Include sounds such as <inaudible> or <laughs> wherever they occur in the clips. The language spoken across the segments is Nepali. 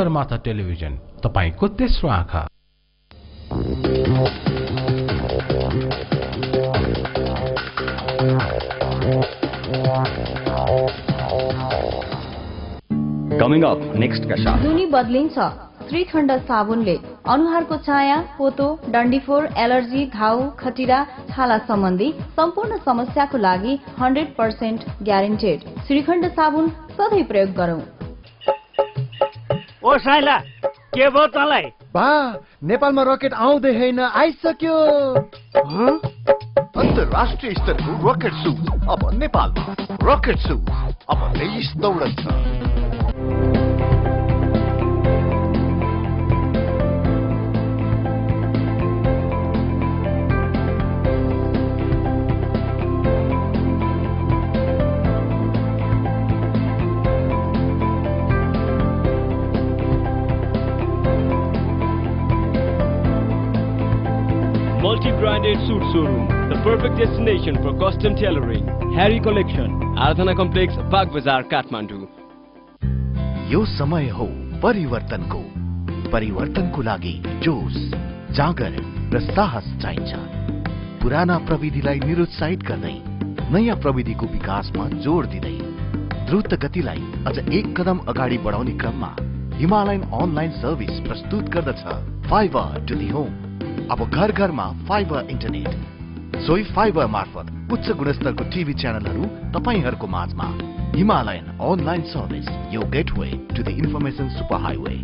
सगरमाथा टेलिभिजन तपाईँको तेस्रो आँखा। Coming up next का साथ दुनी बदलिन्छ। श्रीखण्ड साबुनले अनुहारको चाया पोतो डन्डीफोर एलर्जी घाउ खटिरा छाला सम्बन्धी सम्पूर्ण समस्याको लागि हन्ड्रेड पर्सेन्ट ग्यारेन्टेड। श्रीखण्ड साबुन सधैँ प्रयोग गरौं। ओ साइला के भयो तँलाई? बा नेपालमा रकेट आउँदै होइन आइसक्यो। अन्तर्राष्ट्रिय स्तरको रकेट सु अब नेपालमा रकेट सु अब तेइस दौडन्छ। Multi-branded suit showroom, the perfect destination for custom tailoring. Harry Collection, Aradhana Complex, Bagh Bazaar, Kathmandu. यो समय हो परिवर्तनको परिवर्तनको लागि जोस जागर र साहस चाहिन्छ पुराना प्रविधिलाई निरुत्साहित गर्दै नयाँ प्रविधिको विकासमा जोड दिँदै द्रुत गतिलाई अझ एक कदम अगाडि बढाउने क्रममा हिमालयन अनलाइन सर्भिस प्रस्तुत गर्दछ फाइबर टु दि होम अब घर घरमा फाइबर इन्टरनेट सोही फाइबर मार्फत उच्च गुणस्तरको टिभी च्यानलहरू तपाईँहरूको माझमा। हिमालयन अनलाइन सर्भिस यो gateway to the information super highway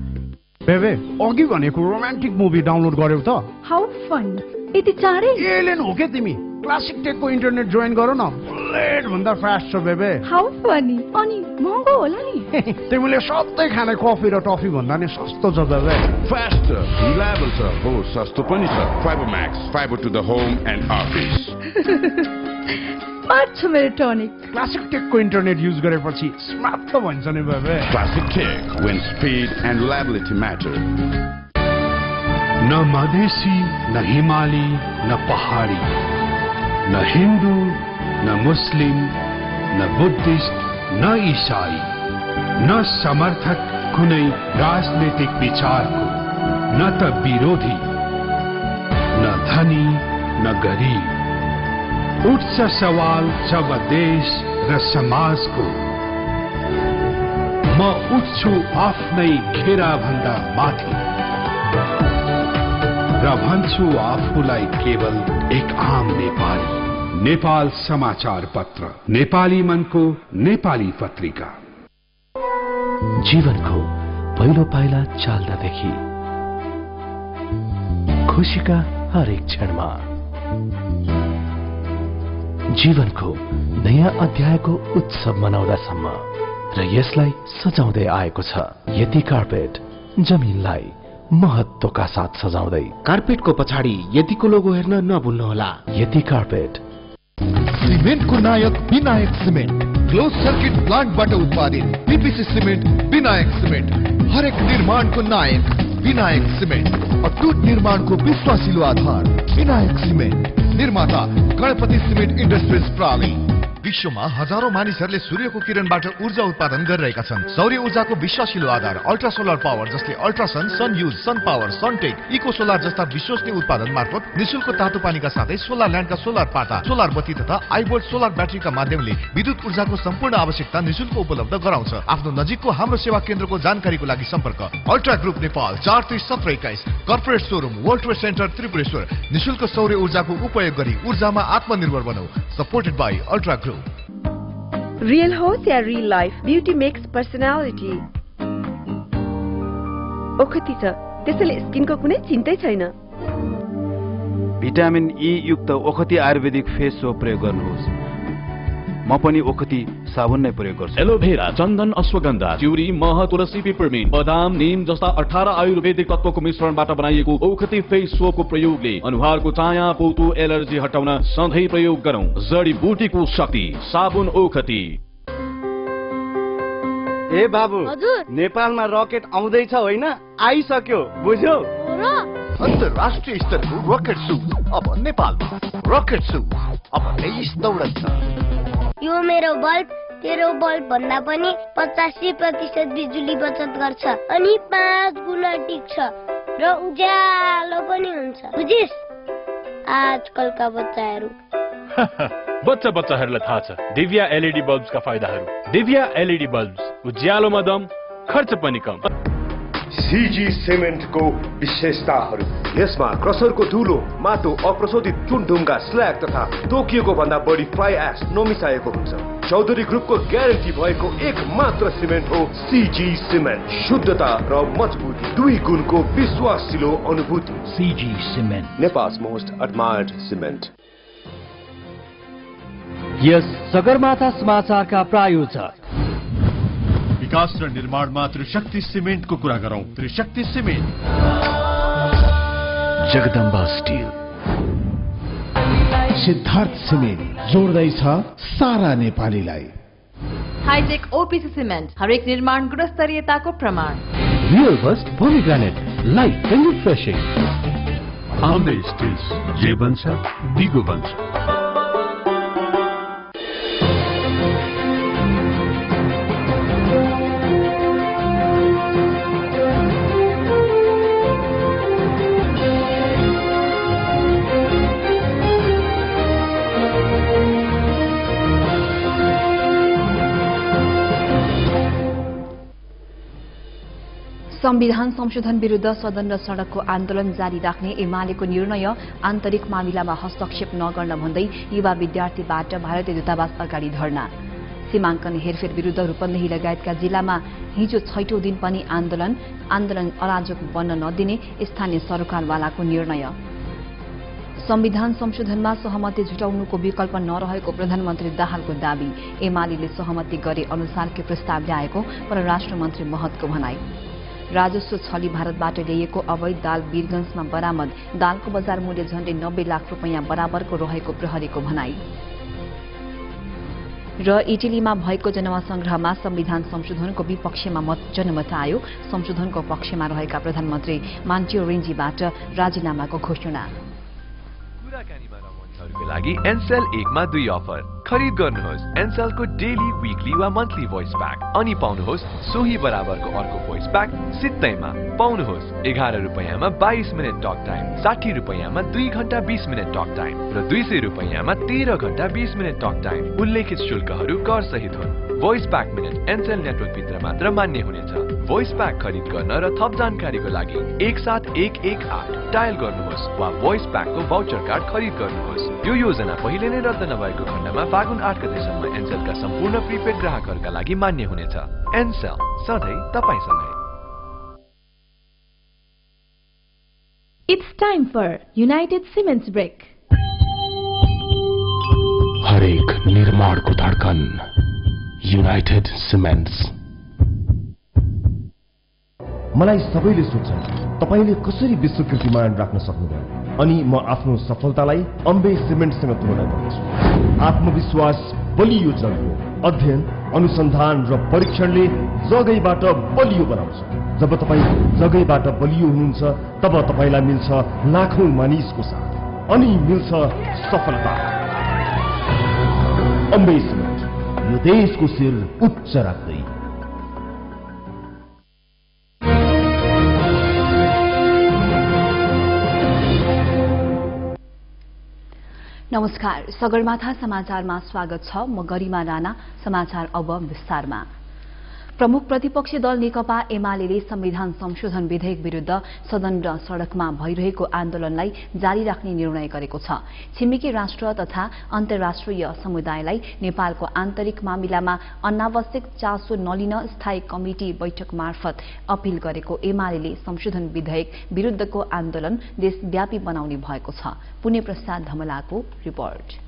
बेबे अघि भनेको रोमान्टिक मुभी डाउनलोड गर्यौ त। हाउ फन यति चाँडै? एलेन हो क्या तिमी? क्लासिक टेकको इन्टरनेट जोइन गर न। बुलेट भन्दा फास्ट छ बेबे हाउ फनी अनि महँगो होला नि। <laughs> तिमीले सधैँ खाने कफी र टफी भन्दा नि सस्तो छ बेबे Faster, reliable छ हो सस्तो पनि छ। Fibre max fibre to the home and office smart छ मेरो टनिक क्लासिक टेकको इन्टरनेट युज गरेपछि स्मार्ट त भन्छ नि बेबे Classic Tech when speed and reliability matter. न मधेसी न हिमाली न पहाडी। न हिन्दू न मुस्लिम न बुद्धिस्ट न इसाई न समर्थक कुनै राजनीतिक विचारको न त विरोधी न धनी न गरिब। उठ्छ सवाल जब देश र समाजको। म उठ्छु आफ्नै घेरा भन्दा माथि र भन्छु आफूलाई केवल एक आम नेपाली। नेपाल समाचार पत्र नेपाली मनको नेपाली पत्रिका। जीवनको पहिलो पाइला चाल्दादेखि खुसीका हरेक क्षणमा। जीवनको नयाँ अध्यायको उत्सव मनाउँदासम्म र यसलाई सजाउँदै आएको छ यति कार्पेट जमिनलाई महत्वका साथ सजाउँदै। कार्पेटको पछाडि यतिको लोगो हेर्न नभुल्नुहोला। यति carpet सिमेन्टको Nayak Vinayak cement close circuit प्लान्टबाट उत्पादित पिपिसी सिमेन्ट विनायक सिमेन्ट हरेक निर्माणको नायक विनायक सिमेन्ट अटुट निर्माणको विश्वासिलो आधार विनायक सिमेन्ट निर्माता गणपति सिमेन्ट इन्डस्ट्रिज प्राली विश्वमा हजारौं मानिसहरूले सूर्यको किरणबाट ऊर्जा उत्पादन गरिरहेका छन्। सौर्य ऊर्जाको विश्वासिलो आधार अल्ट्रा सोलर पावर जसले ultra sun sun use sun power Suntech eco solar जस्ता विश्वसनीय उत्पादन मार्फत निशुल्क तातो पानीका साथै सोलर ल्यान्डका सोलर पाता सोलर बत्ती तथा आइबोल्ट सोलर ब्याट्रीका माध्यमले विद्युत ऊर्जाको सम्पूर्ण आवश्यकता निशुल्क उपलब्ध गराउँछ। आफ्नो नजिकको हाम्रो सेवा केन्द्रको जानकारीको लागि सम्पर्क अल्ट्रा ग्रुप नेपाल चार त्रिस सत्र एक्काइस corporate showroom world trade centre Tripureshwar. निशुल्क सौर्य ऊर्जाको उपयोग गरी ऊर्जामा आत्मनिर्भर बनौ supported by ultra group real होस् या real life beauty makes personality ओखती छ? त्यसैले स्किनको कुनै चिन्तै छैन। भिटामिन ई युक्त ओखती आयुर्वेदिक फेस सोप प्रयोग गर्नुहोस्। म पनि ओखती साबुन नै प्रयोग गर्छु। एलोभेरा चन्दन अश्वगन्धा चिउरी मह तुलसी पिपरमिन्ट बदाम निम जस्ता अठार आयुर्वेदिक तत्वको मिश्रणबाट बनाइएको औखती फेस सोपको प्रयोगले अनुहारको चाया पोतो एलर्जी हटाउन सधैँ प्रयोग गरौँ। जडीबुटीको शक्ति साबुन ओखती। ए बाबु नेपालमा रकेट आउँदैछ होइन? आइसक्यो बुझ्यौ? अन्तर्राष्ट्रिय स्तरको रकेट सु अब नेपालमा रकेट सु अब तेइस दौडन्छ यो मेरो बल्ब तेरो बल्ब भन्दा पनि पचासी प्रतिशत बिजुली बचत गर्छ अनि पाँच गुणा टिक्छ र उज्यालो पनि हुन्छ। बुझिस? आजकलका बच्चाहरू। <laughs> बच्चा बच्चाहरूलाई थाहा छ दिव्या एलइडी बल्बका फाइदाहरू। दिव्या एलइडी बल्ब उज्यालोमा दम खर्च पनि कम। सिजी सिमेन्टको विशेषताहरू। यसमा क्रसरको धुलो माटो अप्रशोधित चुनढुङ्गा स्ल्याग तथा तोकिएको भन्दा बढी फ्राई एस नमिसाएको हुन्छ। चौधरी ग्रुपको ग्यारेन्टी भएको एक मात्र सिमेन्ट हो सिजी सिमेन्ट शुद्धता र मजबुती दुई गुणको विश्वासिलो अनुभूति। CG cement Nepal most admired cement यस सगरमाथा समाचारका प्रायोजक। विकास र निर्माणमा त्रिशक्ति सिमेन्टको कुरा गरौँ। Trishakti cement. Jagdamba steel. Siddhartha cement जोड्दैछ सारा नेपालीलाई। हाइटेक ओपिसी सिमेन्ट हरेक निर्माण गुणस्तरीयताको प्रमाण। Real first pomegranate light and refreshing आउँदै स्टिल्स जे बन्छ दिगो बन्छ संविधान संशोधन विरूद्ध सदन र सड़कको आन्दोलन जारी राख्ने एमालेको निर्णय आन्तरिक मामिलामा हस्तक्षेप नगर्न भन्दै युवा विद्यार्थीबाट भारतीय दूतावास अगाडि धरना। सीमाङ्कन हेरफेर विरूद्ध रूपन्देही लगायतका जिल्लामा हिजो छैटौं दिन पनि आन्दोलन आन्दोलन अराजक बन्न नदिने स्थानीय सरकारवालाको निर्णय। संविधान संशोधनमा सहमति जुटाउनुको विकल्प नरहेको प्रधानमन्त्री दाहालको दावी। एमाले सहमति गरे अनुसारकै प्रस्ताव ल्याएको परराष्ट्र मन्त्री महतको भनाई। राजस्व छली भारतबाट ल्याइएको अवैध दाल वीरगंजमा बरामद। दालको बजार मूल्य झण्डै नब्बे लाख रूपियाँ बराबरको रहेको प्रहरीको भनाई। र इटलीमा भएको जनमत संविधान संशोधनको विपक्षमा मत जनमत आयो। संशोधनको पक्षमा रहेका प्रधानमन्त्री मान्टियो रेन्जीबाट राजीनामाको घोषणा। को लागि एनसेल एकमा दुई अफर। खरिद गर्नुहोस्। एनसेलको डेली विकली वा मन्थली भोइस प्याक अनि पाउनुहोस् सोही बराबरको अर्को भोइस प्याक सित्तैमा। पाउनुहोस् एघार रुपियाँमा बाइस मिनट टक टाइम साठी रुपियाँमा दुई घण्टा बिस मिनट टक टाइम र दुई सय रुपियाँमा तेह्र घण्टा बिस मिनट टक टाइम उल्लेखित शुल्कहरू कर सहित हुन्। भोइस प्याक मिनट एनसेल नेटवर्कभित्र मात्र मान्य हुनेछ। भोइस प्याक खरिद गर्न र थप जानकारीको लागि एक सात एक एक आठ डायल गर्नुहोस् वा भोइस प्याकको भाउचर कार्ड खरिद गर्नुहोस्। यो योजना पहिले नै रद्द नभएको खण्डमा फागुन आठ गतेसम्म एनसेलका सम्पूर्ण प्रिपेड ग्राहकहरूका लागि मान्य हुनेछ। एनसेल सधैँ तपाईँसँगै। It's time for United Cements Break. हरेक निर्माणको धड्कन। युनाइटेड सिमेन्ट्स मलाई सबैले सोध्छन् तपाईँले कसरी विश्व कीर्तिमान राख्न सक्नुभयो? अनि म आफ्नो सफलतालाई अम्बे सिमेन्टसँग तुलना गर्छु आत्मविश्वास बलियो जग हो अध्ययन अनुसन्धान र परीक्षणले जगैबाट बलियो बनाउँछ। जब तपाईँ जगैबाट बलियो हुनुहुन्छ तब तपाईँलाई मिल्छ लाखौं मानिसको साथ। अनि मिल्छ सफलता। अम्बे सिमेन्ट। यो देशको शिर उच्च राख्दै नमस्कार सगरमाथा समाचारमा स्वागत छ म गरिमा राणा समाचार अब विस्तारमा प्रमुख प्रतिपक्षी दल नेकपा एमाले संविधान संशोधन विधेयक विरूद्ध सदन र सड़कमा भइरहेको आन्दोलनलाई जारी राख्ने निर्णय गरेको छ। छिमेकी राष्ट्र तथा अन्तर्राष्ट्रिय समुदायलाई नेपालको आन्तरिक मामिलामा अनावश्यक चासो नलिन स्थायी कमिटी बैठक मार्फत अपील गरेको एमाले संशोधन विधेयक विरूद्धको आन्दोलन देशव्यापी बनाउने भएको छ। पुण्य प्रसाद धमलाको रिपोर्ट।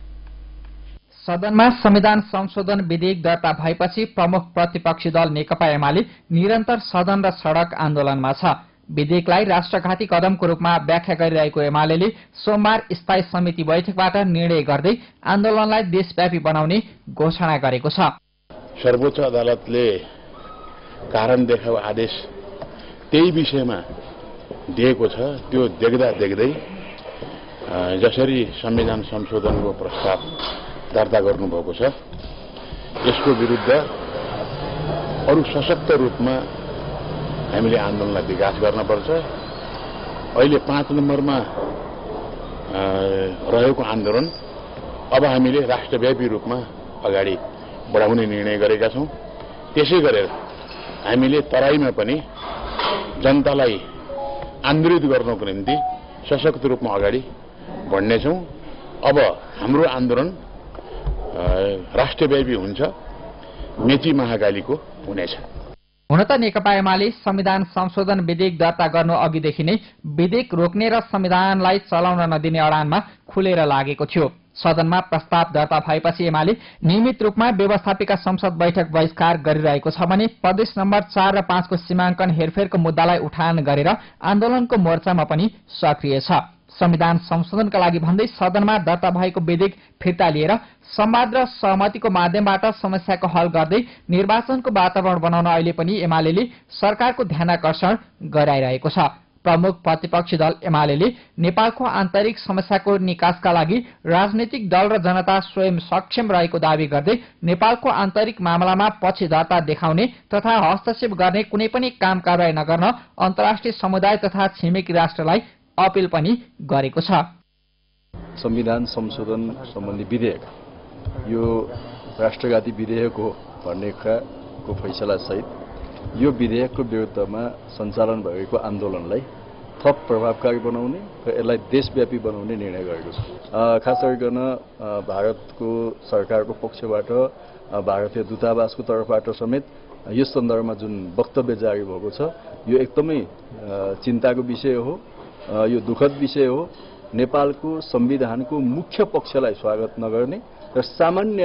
सदनमा संविधान संशोधन विधेयक दर्ता भएपछि प्रमुख प्रतिपक्षी दल नेकपा एमाले निरन्तर सदन र सड़क आन्दोलनमा छ। विधेयकलाई राष्ट्रघाती कदमको रूपमा व्याख्या गरिरहेको एमाले सोमबार स्थायी समिति बैठकबाट निर्णय गर्दै आन्दोलनलाई देशव्यापी बनाउने घोषणा गरेको छ। सर्वोच्च अदालतले कारण देखाउ आदेश त्यही विषयमा दिएको छ। त्यो देख्दा देख्दै जसरी संविधान संशोधनको प्रस्ताव दर्ता गर्नुभएको छ। यसको विरुद्ध अरू सशक्त रूपमा हामीले आन्दोलनलाई विकास गर्नपर्छ अहिले पाँच नम्बरमा रहेको आन्दोलन अब हामीले राष्ट्रव्यापी रूपमा अगाडि बढाउने निर्णय गरेका छौँ। त्यसै गरेर हामीले तराईमा पनि जनतालाई आन्दोलित गर्नको निम्ति सशक्त रूपमा अगाडि बढ्नेछौँ। अब हाम्रो आन्दोलन राष्ट्रव्यापी हुन्छ। मेची महाकालीको हुनेछ हुन त नेकपा एमाले संविधान संशोधन विधेयक दर्ता गर्नु अघिदेखि नै विधेयक रोक्ने र संविधानलाई चलाउन नदिने अडानमा खुलेर लागेको थियो। सदनमा प्रस्ताव दर्ता भएपछि एमाले नियमित रूपमा व्यवस्थापिका संसद बैठक बहिष्कार गरिरहेको छ भने प्रदेश नम्बर चार र पाँचको सीमाङ्कन हेरफेरको मुद्दालाई उठान गरेर आन्दोलनको मोर्चामा पनि सक्रिय छ। संविधान संशोधनका लागि भन्दै सदनमा दर्ता भएको विधेयक फिर्ता लिएर संवाद र सहमतिको माध्यमबाट समस्याको हल गर्दै निर्वाचनको वातावरण बनाउन अहिले पनि एमाले सरकारको ध्यानकर्षण गराइरहेको छ। प्रमुख प्रतिपक्षी दल एमाले नेपालको आन्तरिक समस्याको निकासका लागि राजनैतिक दल र जनता स्वयं सक्षम रहेको दावी गर्दै नेपालको आन्तरिक मामलामा पक्षधरता देखाउने तथा हस्तक्षेप गर्ने कुनै पनि काम कारवाही नगर्न अन्तर्राष्ट्रिय समुदाय तथा छिमेकी राष्ट्रलाई अपिल पनि गरेको छ। संविधान संशोधन सम्बन्धी विधेयक। यो राष्ट्रघाती विधेयक हो भन्ने कुराको फैसलासहित यो विधेयकको विरुद्धमा सञ्चालन भएको आन्दोलनलाई थप प्रभावकारी बनाउने र यसलाई देशव्यापी बनाउने निर्णय गरेको छ। खास गरिकन भारतको सरकारको पक्षबाट भारतीय दूतावासको तर्फबाट समेत यस सन्दर्भमा जुन वक्तव्य जारी भएको छ यो एकदमै चिन्ताको विषय हो। यो दुःखद विषय हो। नेपालको संविधानको मुख्य पक्षलाई स्वागत नगर्ने र सामान्य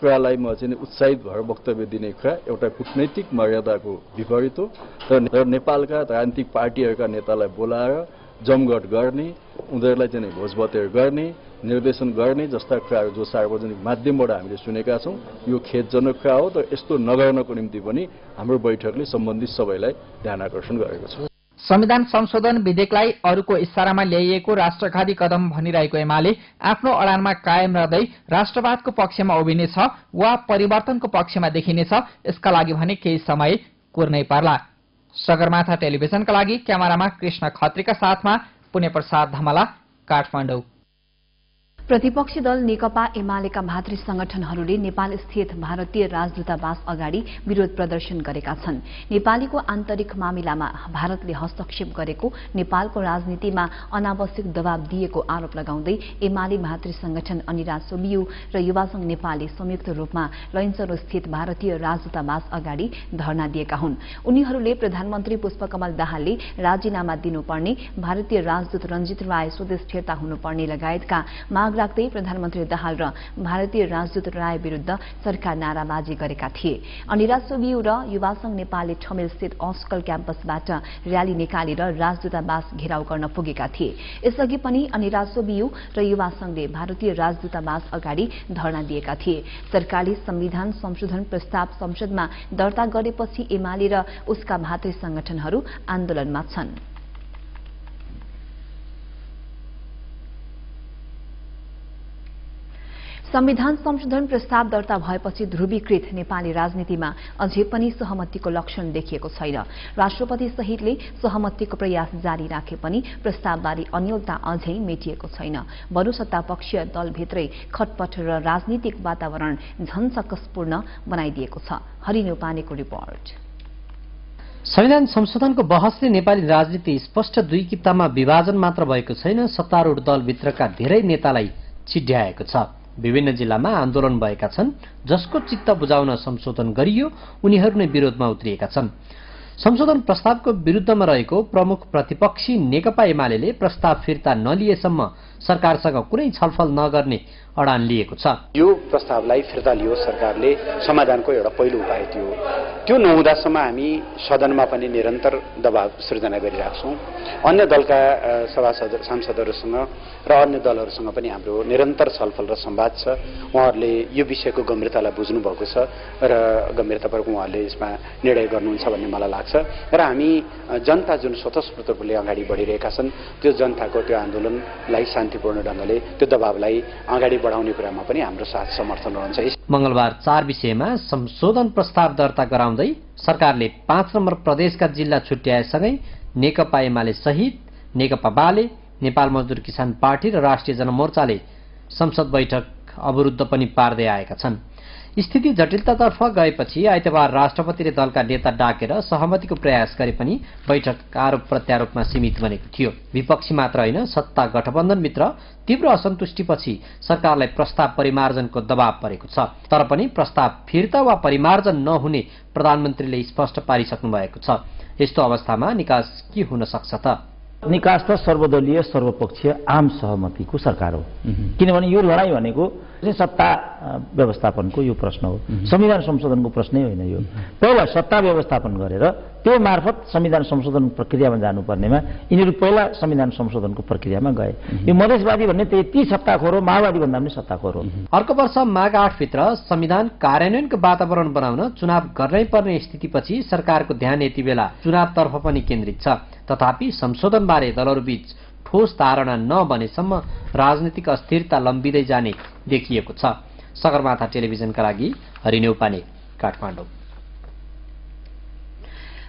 कुरालाई म चाहिँ उत्साहित भएर वक्तव्य दिने कुरा एउटा कूटनैतिक मर्यादाको विपरीत हो र नेपालका राजनीतिक पार्टीहरूका नेतालाई बोलाएर जमघट गर्ने उनीहरूलाई चाहिँ भोजभतेर गर्ने निर्देशन गर्ने जस्ता कुराहरू जो सार्वजनिक माध्यमबाट हामीले सुनेका छौँ यो खेदजनक कुरा हो र यस्तो नगर्नको निम्ति पनि हाम्रो बैठकले सम्बन्धित सबैलाई ध्यान आकर्षण गरेको छ। संविधान संशोधन विधेयकलाई अरूको इशारामा ल्याइएको राष्ट्रघाती कदम भनिरहेको एमाले आफ्नो अडानमा कायम रहँदै राष्ट्रवादको पक्षमा उभिनेछ वा परिवर्तनको पक्षमा देखिनेछ यसका लागि भने केही समय कुर्नै पर्ला। सगरमाथा टेलिभिजनका लागि क्यामेरामा कृष्ण खत्रीका साथमा पुण्य प्रसाद धमला काठमाडौँ। प्रतिपक्षी दल नेकपा एमालेका भातृ संगठनहरूले नेपाल स्थित भारतीय राजदूतावास अगाडि विरोध प्रदर्शन गरेका छन्। नेपालीको आन्तरिक मामिलामा भारतले हस्तक्षेप गरेको नेपालको राजनीतिमा अनावश्यक दबाव दिएको आरोप लगाउँदै एमाले भातृ संगठन अनिरा सोबियु र युवा संघ नेपालले संयुक्त रूपमा लैनचरो स्थित भारतीय राजदूतावास अगाडि धरना दिएका हुन्। उनीहरूले प्रधानमन्त्री पुष्पकमल दाहालले राजीनामा दिनुपर्ने भारतीय राजदूत रञ्जित राय स्वदेश फिर्ता हुनुपर्ने लगायतका माग राख्दै प्रधानमन्त्री दाहाल र भारतीय राजदूत राय विरूद्ध सरकार नाराबाजी गरेका थिए। अनिरा सोबियु र युवा संघ नेपालले ठमेल स्थित अस्कल क्याम्पसबाट र्याली निकालेर राजदूतावास घेराउ गर्न पुगेका थिए। यसअघि पनि अनिरा सोबियु र युवा संघले भारतीय राजदूतावास अगाडि धरना दिएका थिए। सरकारले संविधान संशोधन प्रस्ताव संसदमा दर्ता गरेपछि एमाले र उसका भातृ संगठनहरू आन्दोलनमा छन्। संविधान संशोधन प्रस्ताव दर्ता भएपछि ध्रुवीकृत नेपाली राजनीतिमा अझै पनि सहमतिको लक्षण देखिएको छैन। राष्ट्रपति सहितले सहमतिको प्रयास जारी राखे पनि प्रस्तावबारे अन्यलता अझै मेटिएको छैन। बरु सत्तापक्षीय दलभित्रै खटपट र राजनीतिक वातावरण झन सकसपूर्ण बनाइदिएको छ। हरिनु पानेको रिपोर्ट। संविधान संशोधनको बहसले नेपाली राजनीति स्पष्ट दुई किप्तामा विभाजन मात्र भएको छैन। सत्तारूढ दलभित्रका धेरै नेतालाई चिड्याएको छ। विभिन्न जिल्लामा आन्दोलन भएका छन् जसको चित्त बुझाउन संशोधन गरियो उनीहरू नै विरोधमा उत्रिएका छन्। संशोधन प्रस्तावको विरुद्धमा रहेको प्रमुख प्रतिपक्षी नेकपा एमाले प्रस्ताव फिर्ता नलिएसम्म सरकारसँग कुनै छलफल नगर्ने अडान लिएको छ। यो प्रस्तावलाई फिर्ता लियो सरकारले। समाधानको एउटा पहिलो उपाय थियो। त्यो नहुँदासम्म हामी सदनमा पनि निरन्तर दबाव सृजना गरिरहेछौँ अन्य दलका सभासद सांसदहरूसँग र अन्य दलहरूसँग पनि हाम्रो निरन्तर छलफल र संवाद छ। उहाँहरूले यो विषयको गम्भीरतालाई बुझ्नु भएको छ र गम्भीरतापूर्वक उहाँहरूले यसमा निर्णय गर्नुहुन्छ भन्ने मलाई लाग्छ। र हामी जनता जुन स्वतस्फूर्त रूपले अगाडि बढिरहेका छन् त्यो जनताको त्यो आन्दोलनलाई शान्ति शान्तिपूर्ण ढङ्गले त्यो दबावलाई अगाडि बढाउने कुरामा पनि हाम्रो साथ समर्थन रहन्छ। मंगलबार चार विषयमा संशोधन प्रस्ताव दर्ता गराउँदै सरकारले पाँच नम्बर प्रदेशका जिल्ला छुट्याएसँगै नेकपा एमाले सहित नेकपा बाले नेपाल मजदुर किसान पार्टी र राष्ट्रिय जनमोर्चाले संसद बैठक अवरुद्ध पनि पार्दै आएका छन्। स्थिति जटिलतातर्फ गएपछि आइतबार राष्ट्रपतिले दलका नेता डाकेर सहमतिको प्रयास गरे पनि बैठक आरोप प्रत्यारोपमा सीमित बनेको थियो। विपक्षी मात्र होइन सत्ता गठबन्धनभित्र तीव्र असन्तुष्टिपछि सरकारलाई प्रस्ताव परिमार्जनको दबाव परेको छ। तर पनि प्रस्ताव फिर्ता वा परिमार्जन नहुने प्रधानमन्त्रीले स्पष्ट पारिसक्नु भएको छ। यस्तो अवस्थामा निकास के हुन सक्छ त? निकास त सर्वदलीय सर्वपक्षीय आम सहमतिको सरकार हो। किनभने यो लडाइँ भनेको चाहिँ सत्ता व्यवस्थापनको यो प्रश्न हो। संविधान संशोधनको प्रश्नै होइन यो। पहिला सत्ता व्यवस्थापन गरेर त्यो मार्फत संविधान संशोधन प्रक्रियामा जानुपर्नेमा यिनीहरू पहिला संविधान संशोधनको प्रक्रियामा गए। यो मधेसवादी भन्ने त्यति सत्ताखोर हो माओवादी भन्दा पनि सत्ताखोर हो। अर्को वर्ष माघ आठभित्र संविधान कार्यान्वयनको वातावरण बनाउन चुनाव गर्नै पर्ने स्थितिपछि सरकारको ध्यान यति बेला चुनावतर्फ पनि केन्द्रित छ। तथापि संशोधनबारे दलहरूबीच ठोस धारणा नबनेसम्म राजनीतिक अस्थिरता लम्बिँदै जाने देखिएको छ। सगरमाथा टेलिभिजनका लागि हरिनेउपाने काठमाडौँ।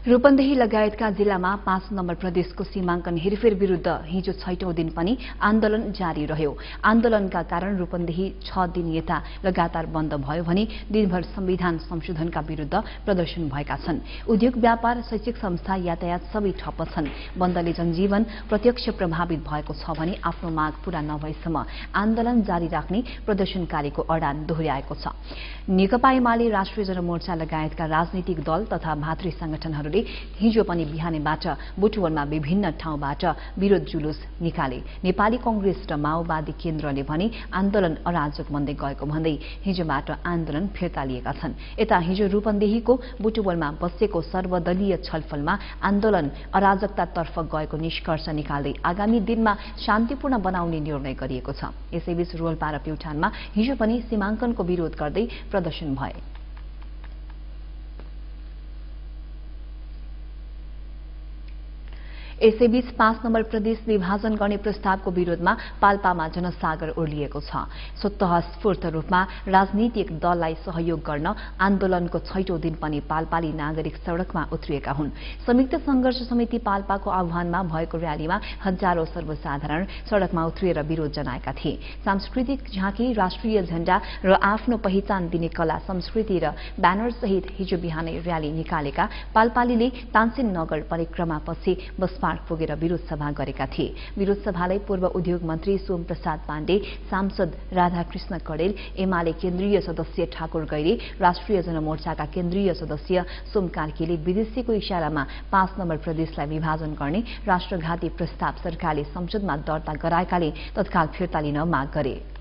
रूपन्देही लगायतका जिल्लामा पाँच नम्बर प्रदेशको सीमाङ्कन हेरफेर विरूद्ध हिजो छैटौं दिन पनि आन्दोलन जारी रह्यो। आन्दोलनका कारण रूपन्देही छ दिन यता लगातार बन्द भयो भने दिनभर संविधान संशोधनका विरूद्ध प्रदर्शन भएका छन्। उद्योग व्यापार शैक्षिक संस्था यातायात सबै ठप्प छन्। बन्दले जनजीवन प्रत्यक्ष प्रभावित भएको छ भने आफ्नो माग पूरा नभएसम्म आन्दोलन जारी राख्ने प्रदर्शनकारीको अडान दोहोर्याएको छ। नेकपा एमाले राष्ट्रिय जनमोर्चा लगायतका राजनीतिक दल तथा भातृ संगठनहरूले हिजो पनि बिहानैबाट बुटवलमा विभिन्न ठाउँबाट विरोध जुलुस निकाले। नेपाली कंग्रेस र माओवादी केन्द्रले भने आन्दोलन अराजक बन्दै गएको भन्दै हिजोबाट आन्दोलन फिर्ता लिएका छन्। यता हिजो रूपन्देहीको बुटवलमा बसेको सर्वदलीय छलफलमा आन्दोलन अराजकतातर्फ गएको निष्कर्ष निकाल्दै आगामी दिनमा शान्तिपूर्ण बनाउने निर्णय गरिएको छ। यसैबीच रोल्पा र प्युठानमा हिजो पनि सीमाङ्कनको विरोध गर्दै प्रदर्शन भए। यसैबीच पाँच नम्बर प्रदेश विभाजन गर्ने प्रस्तावको विरोधमा पाल्पामा जनसागर ओर्लिएको छ। स्वतः स्फूर्त रूपमा राजनीतिक दललाई सहयोग गर्न आन्दोलनको छैटौं दिन पनि पाल्पाली नागरिक सड़कमा उत्रिएका हुन्। संयुक्त संघर्ष समिति पाल्पाको आह्वानमा भएको र्यालीमा हजारौं सर्वसाधारण सड़कमा उत्रिएर विरोध जनाएका थिए। सांस्कृतिक झाँकी राष्ट्रिय झण्डा र आफ्नो पहिचान दिने कला संस्कृति र ब्यानर सहित हिजो बिहानै र्याली निकालेका पाल्पालीले तानसेन नगर परिक्रमापछि बस पार्क पुगेर विरोध सभा गरेका थिए। विरोध सभालाई पूर्व उद्योग मन्त्री सोम प्रसाद पाण्डे सांसद राधाकृष्ण कडेल एमाले केन्द्रीय सदस्य ठाकुर गैरे राष्ट्रिय जनमोर्चाका केन्द्रीय सदस्य सोम कार्कीले विदेशीको इशारामा पाँच नम्बर प्रदेशलाई विभाजन गर्ने राष्ट्रघाती प्रस्ताव सरकारले संसदमा दर्ता गराएकाले तत्काल फिर्ता लिन माग गरे।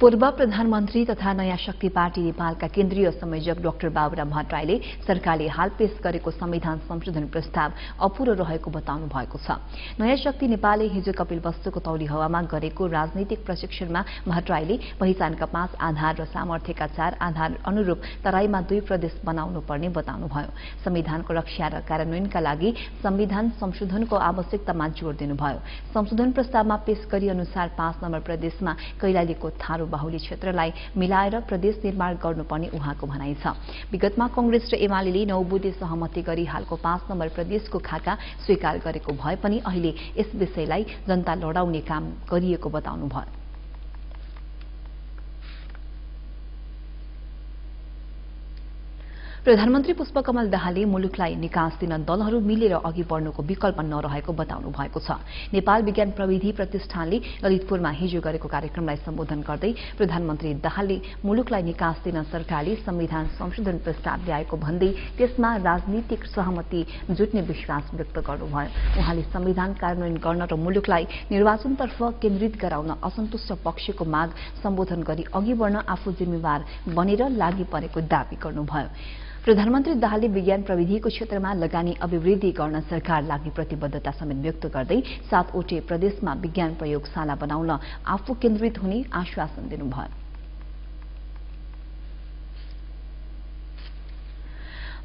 पूर्व प्रधानमन्त्री तथा नयाँ शक्ति पार्टी नेपालका केन्द्रीय संयोजक डाक्टर बाबुराम भट्टराईले सरकारले हाल पेश गरेको संविधान संशोधन प्रस्ताव अपूरो रहेको बताउनु भएको छ। नयाँ शक्ति नेपालले हिजो कपिल वस्तुको तौली हवामा गरेको राजनीतिक प्रशिक्षणमा भट्टराईले पहिचानका पाँच आधार र सामर्थ्यका चार आधार अनुरूप तराईमा दुई प्रदेश बनाउनु पर्ने बताउनुभयो। संविधानको रक्षा र कार्यान्वयनका लागि संविधान संशोधनको आवश्यकतामा जोड़ दिनुभयो। संशोधन प्रस्तावमा पेश गरी अनुसार पाँच नम्बर प्रदेशमा कैलालीको थारू बाहुली क्षेत्रलाई मिलाएर प्रदेश निर्माण गर्नुपर्ने उहाँको भनाइ छ। विगतमा कंग्रेस र एमाले नौ बुधे सहमति गरी हालको पाँच नम्बर प्रदेशको खाका स्वीकार गरेको भए पनि अहिले यस विषयलाई जनता लडाउने काम गरिएको बताउनुभयो। प्रधानमन्त्री पुष्पकमल दाहालले मुलुकलाई निकास दिन दलहरू मिलेर अघि बढ्नुको विकल्प नरहेको बताउनु भएको छ। नेपाल विज्ञान प्रविधि प्रतिष्ठानले ललितपुरमा हिजो गरेको कार्यक्रमलाई सम्बोधन गर्दै प्रधानमन्त्री दाहालले मुलुकलाई निकास दिन सरकारले संविधान संशोधन प्रस्ताव ल्याएको भन्दै त्यसमा राजनीतिक सहमति जुट्ने विश्वास व्यक्त गर्नुभयो। उहाँले संविधान कार्यान्वयन गर्न र मुलुकलाई निर्वाचनतर्फ केन्द्रित गराउन असन्तुष्ट पक्षको माग सम्बोधन गरी अघि बढ्न आफू जिम्मेवार बनेर लागि परेको दावी गर्नुभयो। प्रधानमन्त्री दाहालले विज्ञान प्रविधिको क्षेत्रमा लगानी अभिवृद्धि गर्न सरकार लाग्ने प्रतिबद्धता समेत व्यक्त गर्दै सातवटै प्रदेशमा विज्ञान प्रयोगशाला बनाउन आफू केन्द्रित हुने आश्वासन दिनुभयो।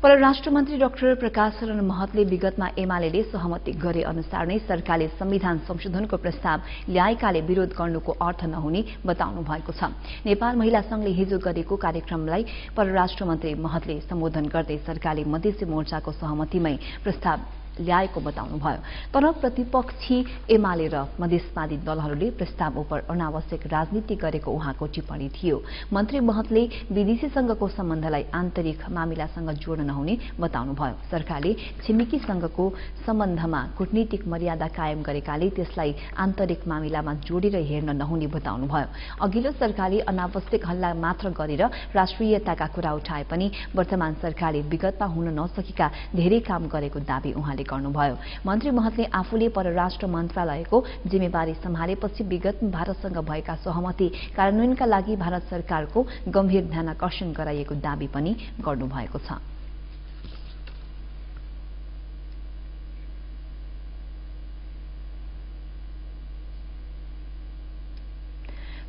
परराष्ट्र मन्त्री डाक्टर प्रकाश शरण महतले विगतमा एमाले सहमति गरे अनुसार नै सरकारले संविधान संशोधनको प्रस्ताव ल्याएकाले विरोध गर्नुको अर्थ नहुने बताउनु भएको छ। नेपाल महिला संघले हिजो गरेको कार्यक्रमलाई परराष्ट्र मन्त्री महतले सम्बोधन गर्दै सरकारले मधेसी मोर्चाको सहमतिमै प्रस्ताव ल्याएको बताउनुभयो तर प्रतिपक्षी एमाले र मधेसवादी दलहरूले प्रस्ताव उप अनावश्यक राजनीति गरेको उहाँको टिप्पणी थियो। मन्त्री महतले विदेशीसँगको सम्बन्धलाई आन्तरिक मामिलासँग जोड्न नहुने बताउनुभयो सरकारले छिमेकीसँगको सम्बन्धमा कूटनीतिक मर्यादा कायम गरेकाले त्यसलाई आन्तरिक मामिलामा जोडेर हेर्न नहुने बताउनुभयो अघिल्लो सरकारले अनावश्यक हल्ला मात्र गरेर राष्ट्रियताका कुरा उठाए पनि वर्तमान सरकारले विगतमा हुन नसकेका धेरै काम गरेको दावी उहाँले गर्नुभयो। मन्त्री महतले आफूले परराष्ट्र मन्त्रालयको जिम्मेवारी सम्हालेपछि विगत भारतसँग भएका सहमति कार्यान्वयनका लागि भारत सरकारको गम्भीर ध्यानकर्षण गराइएको दावी पनि गर्नुभएको छ।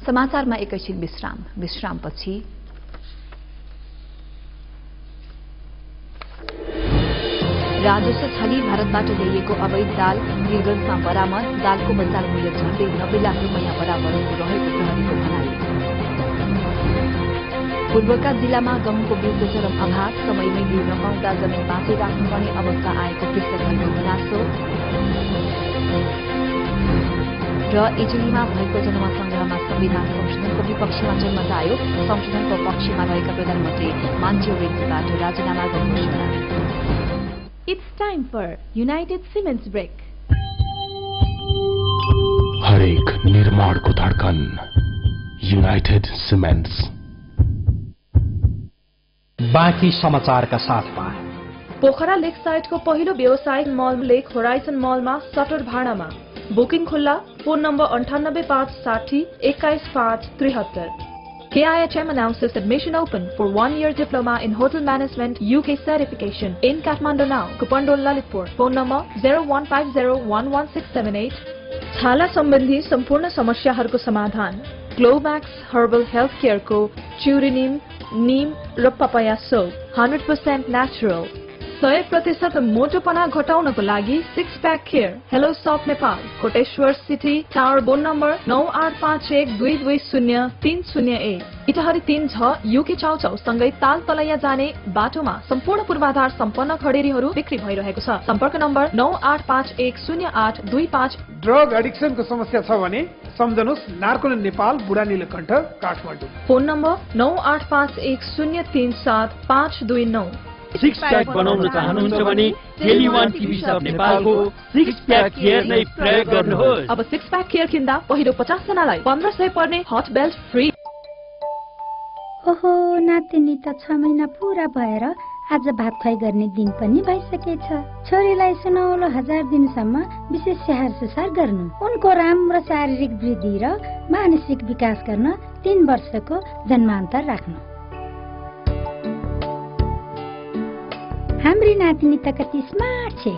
समाचारमा एकैछिन विश्राम। विश्रामपछि राजस्व छली भारतबाट ल्याइएको अवैध दाल वीरगंजमा बरामद दालको बजार मूल्य झण्डै नब्बे लाख रूपियाँ बराबर रहेको प्रहरीको भनाई। पूर्वका जिल्लामा गहुँको बीजको चरम अभाव समयमै बिउ नपाउँदा जमिन बाँचै राख्नुपर्ने अवस्था आएको कृषकहरूको गुनासो। र इटलीमा भएको जनमत संग्रहमा संविधान संशोधनको विपक्षमा जनमत आयो संशोधनको पक्षमा रहेका प्रधानमन्त्री मान्टियो रेन्जीबाट राजीनामा घोषणा It's time for United Cements Break. हरेक निर्माणको धड्कन युनाइटेड सिमेन्ट्स बाँकी समाचारका साथमा पोखरा लेक साइडको पहिलो व्यवसायिक मल लेक होराइजन मलमा सटर भाडामा। बुकिङ खुल्ला फोन नम्बर अन्ठानब्बे पाँच साठी एक्काइस पाँच त्रिहत्तर। KIHM announces admission open for one-year diploma in hotel management UK certification in Kathmandu now. Kupandol Lalitpur. Phone number 0150116678. छाला सम्बन्धी सम्पूर्ण समस्याहरूको समाधान ग्लोम्याक्स हर्बल हेल्थ केयरको च्युरिनिम निम र papaya soap hundred percent natural सय प्रतिशत मोटोपना घटाउनको लागि six pack care hello shop Nepal Koteshwar city tower phone number नौ आठ पाँच एक दुई दुई शून्य तिन शून्य एक. इटहरी तिन छ युके चाउचाउ सँगै ताल तलैया जाने बाटोमा सम्पूर्ण पूर्वाधार सम्पन्न खडेरीहरू बिक्री भइरहेको छ। सम्पर्क नम्बर नौ आठ पाँच एक शून्य आठ दुई पाँच. ड्रग एडिक्सनको समस्या छ भने सम्झनुहोस् नार्कोल नेपाल बुढा नीलकण्ठ काठमाडौँ। फोन नम्बर नौ आठ पाँच एक शून्य तिन सात पाँच दुई नौ। सिक्स प्याक बनाउन चाहनुहुन्छ भने टेली वान टिभी सब नेपालको सिक्स प्याक केयर नै प्रयोग गर्नुहोस्। अब सिक्स प्याक केयर किन्दा पहिलो पचास जनालाई पन्ध्र सय पर्ने हट बेल्ट फ्री ओहो नातिनी त छ महिना पुरा भएर आज भात खुवाई गर्ने दिन पनि भइसकेछ। छोरीलाई सुनौलो हजार दिनसम्म विशेष स्याहार सुसार गर्नु। उनको राम्रो शारीरिक वृद्धि र मानसिक विकास गर्न तीन वर्षको जन्मान्तर राख्नु। हाम्री नातिनी त कति स्मार्ट छे।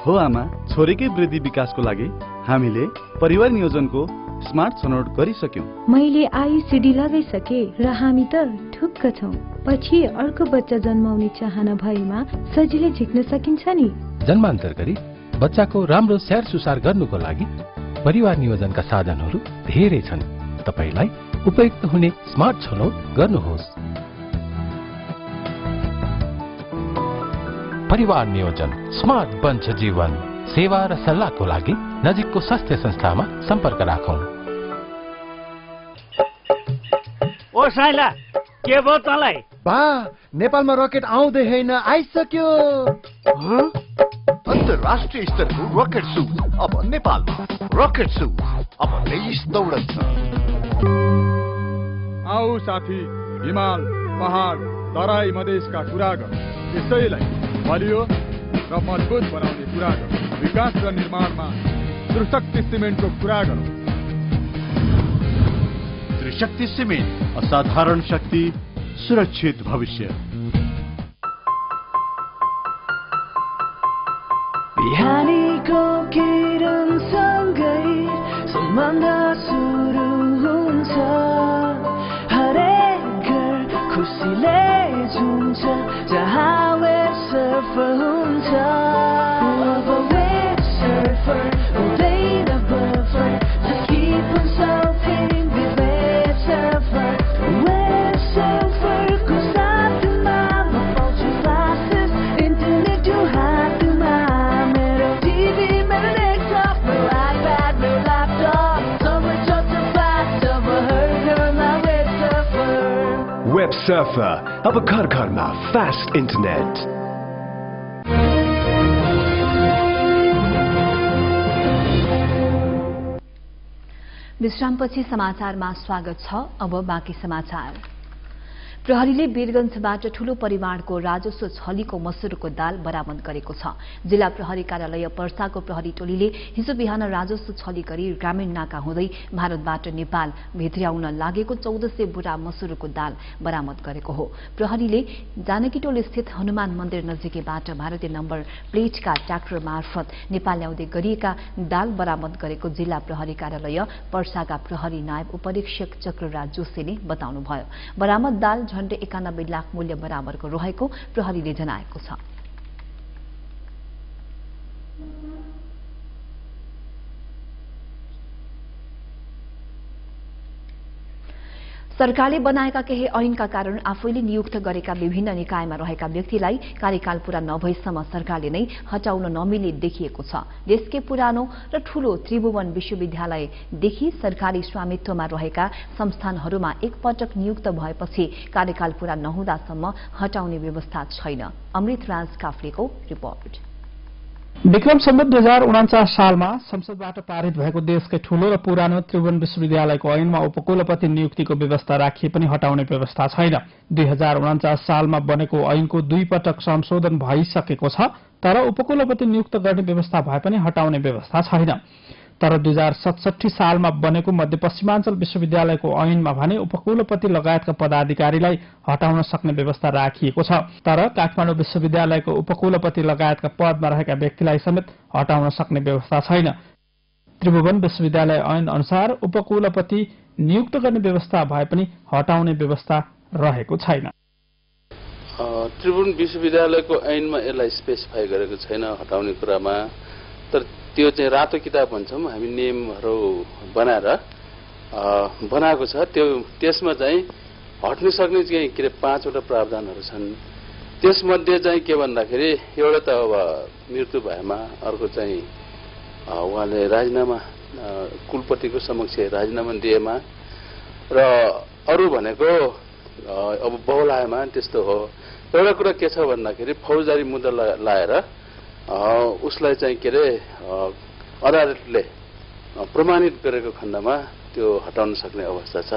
हो आमा छोरीकै वृद्धि विकासको लागि हामीले परिवार नियोजनको स्मार्ट छनौट गरिसक्यौँ। मैले आइसिडी लगाइसके र हामी त ठुक्क छौँ। पछि अर्को बच्चा जन्माउने चाहना भएमा सजिलै झिक्न सकिन्छ नि। जन्मान्तर गरी बच्चाको राम्रो स्याहार सुसार गर्नुको लागि परिवार नियोजनका साधनहरू धेरै छन्। तपाईँलाई उपयुक्त हुने स्मार्ट छनौट गर्नुहोस्। परिवार नियोजन स्मार्ट बन्छ जीवन सेवा र सल्लाहको लागि नजिकको स्वास्थ्य संस्थामा सम्पर्क राखौँ। ओ साइला के भयो तँलाई? बा नेपालमा रकेट आउँदै होइन आइसक्यो। अन्तर्राष्ट्रिय स्तरको रकेट सु अब नेपालमा रकेट सु अब तेइस दौडन्छ। आऊ साथी हिमाल पहाड तराई मधेसका कुरा गरौँ त्यसैलाई बलियो र मज़बूत बनाने कुरा। गरौँ विस र निर्माणमा त्रिशक्ति सिमेन्टको कुरा। गरौँ त्रिशक्ति सीमेंट असाधारण शक्ति सुरक्षित भविष्य। बिहानीको किरणसँगै घर जहाँ वेब सर्फर हुन्छ अब वेब सर्फर हुँदैन buffer Just keep on surfing with web surfer Web surferको साथमा म पाउँछु classes इन्टरनेट यो हातमा मेरो टिभी मेरो डेस्कटप मेरो आइप्याड मेरो ल्यापटप सबै चल्छ फास्ट अब हर घरमा वेब सर्फर वेब सर्फर अब घर घरमा फास्ट इन्टरनेट विश्रामपछि समाचारमा स्वागत छ। अब बाँकी समाचार। प्रहरीले वीरगंजबाट ठूलो परिमाणको राजस्व छलीको मसुरको दाल बरामद गरेको छ। जिल्ला प्रहरी कार्यालय पर्साको प्रहरी टोलीले हिजो बिहान राजस्व छली गरी ग्रामीण नाका हुँदै भारतबाट नेपाल भित्र्याउन लागेको चौध सय बुरा मसुरको दाल बरामद गरेको हो। प्रहरीले जानकी टोल स्थित हनुमान मन्दिर नजिकैबाट भारतीय नम्बर प्लेटका ट्र्याक्टर मार्फत नेपाल ल्याउँदै गरिएका दाल बरामद गरेको जिल्ला प्रहरी कार्यालय पर्साका प्रहरी नायब उपरीक्षक चक्रराज जोशीले बताउनुभयो। बरामद दाल झण्डै एकानब्बे लाख मूल्य बराबरको रहेको प्रहरीले जनाएको छ। सरकारले बनाएका केही ऐनका कारण आफैले नियुक्त गरेका विभिन्न निकायमा रहेका व्यक्तिलाई कार्यकाल पूरा नभएसम्म सरकारले नै हटाउन नमिल्ने देखिएको छ। देशकै पुरानो र ठूलो त्रिभुवन विश्वविद्यालयदेखि सरकारी स्वामित्वमा रहेका संस्थानहरूमा एकपटक नियुक्त भएपछि कार्यकाल पूरा नहुँदासम्म हटाउने व्यवस्था छैन। अमृत राज काफ्लेको रिपोर्ट। विक्रम सम्बत दुई हजार उनाचास सालमा संसदबाट पारित भएको देशकै ठूलो र पुरानो त्रिभुवन विश्वविद्यालयको ऐनमा उपकुलपति नियुक्तिको व्यवस्था राखिए पनि हटाउने व्यवस्था छैन। दुई हजार उनाचास सालमा बनेको ऐनको दुई पटक संशोधन भइसकेको छ तर उपकुलपति नियुक्त गर्ने व्यवस्था भए पनि हटाउने व्यवस्था छैन। तर दुई हजार सतसठी सालमा बनेको मध्यपश्चिमाञ्चल विश्वविद्यालयको ऐनमा भने उपकुलपति लगायतका पदाधिकारीलाई हटाउन सक्ने व्यवस्था राखिएको छ। तर काठमाडौँ विश्वविद्यालयको उपकुलपति लगायतका पदमा रहेका व्यक्तिलाई समेत हटाउन सक्ने व्यवस्था छैन। त्रिभुवन विश्वविद्यालय ऐन अनुसार उपकुलपति नियुक्त गर्ने व्यवस्था भए पनि हटाउने व्यवस्था रहेको छैन। त्रिभुवन विश्वविद्यालयको ऐनमा यसलाई स्पेसिफाई गरेको छैन हटाउने कुरामा। तर त्यो चाहिँ रातो किताब भन्छौँ हामी नियमहरू बनाएर बनाएको छ। त्यो त्यसमा चाहिँ हट्न सक्ने चाहिँ के अरे पाँचवटा प्रावधानहरू छन्। त्यसमध्ये चाहिँ के भन्दाखेरि एउटा त अब मृत्यु भएमा अर्को चाहिँ उहाँले राजीनामा कुलपतिको समक्ष राजीनामा दिएमा र अरू भनेको अब बहुलाएमा त्यस्तो हो। एउटा कुरा के छ भन्दाखेरि फौजदारी मुद्दा लाएर उसलाई चाहिँ के अरे अदालतले प्रमाणित गरेको खण्डमा त्यो हटाउन सक्ने अवस्था छ।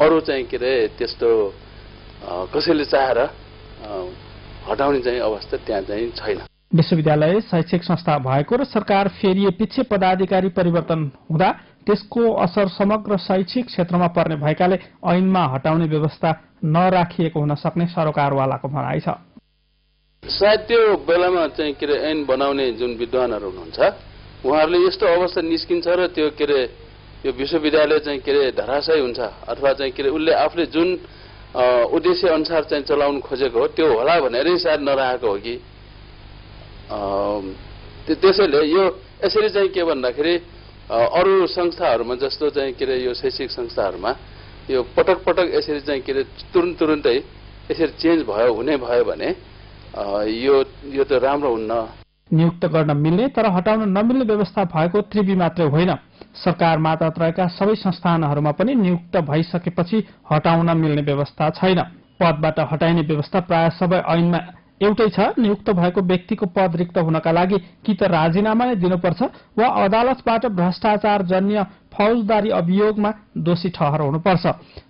अरू चाहिँ के अरे त्यस्तो कसैले चाहेर हटाउने चाहिँ अवस्था त्यहाँ चाहिँ छैन। विश्वविद्यालय शैक्षिक संस्था भएको र सरकार फेरिए पछि पदाधिकारी परिवर्तन हुँदा त्यसको असर समग्र शैक्षिक क्षेत्रमा पर्ने भएकाले ऐनमा हटाउने व्यवस्था नराखिएको हुन सक्ने सरोकारवालाको भनाइ छ। सायद त्यो बेलामा चाहिँ के अरे ऐन बनाउने जुन विद्वानहरू हुनुहुन्छ उहाँहरूले यस्तो अवस्था निस्किन्छ र त्यो के अरे यो विश्वविद्यालय चाहिँ के अरे धराशय हुन्छ अथवा चाहिँ के अरे उसले आफूले जुन उद्देश्य अनुसार चाहिँ चलाउनु खोजेको हो त्यो होला भनेरै सायद नरहेको हो कि? त्यसैले यो यसरी चाहिँ के भन्दाखेरि अरू संस्थाहरूमा जस्तो चाहिँ के अरे यो शैक्षिक संस्थाहरूमा यो पटक पटक यसरी चाहिँ के अरे तुरुन्त तुरुन्तै यसरी चेन्ज भयो हुने भयो भने यो यो त राम्रो हुन्न। नियुक्त गर्न मिल्ने तर हटाउन नमिल्ने व्यवस्था भएको त्रिवी मात्रै होइन। सरकार मातहत रहेका सबै संस्थानहरूमा पनि नियुक्त भइसकेपछि हटाउन मिल्ने व्यवस्था छैन। पदबाट हटाइने व्यवस्था प्राय सबै ऐनमा एउटै छ नियुक्त भएको व्यक्तिको पद रिक्त हुनका लागि कि त राजीनामा नै दिनुपर्छ वा अदालतबाट भ्रष्टाचार जन्य फौजदारी अभियोगमा दोषी ठहर हुनुपर्छ।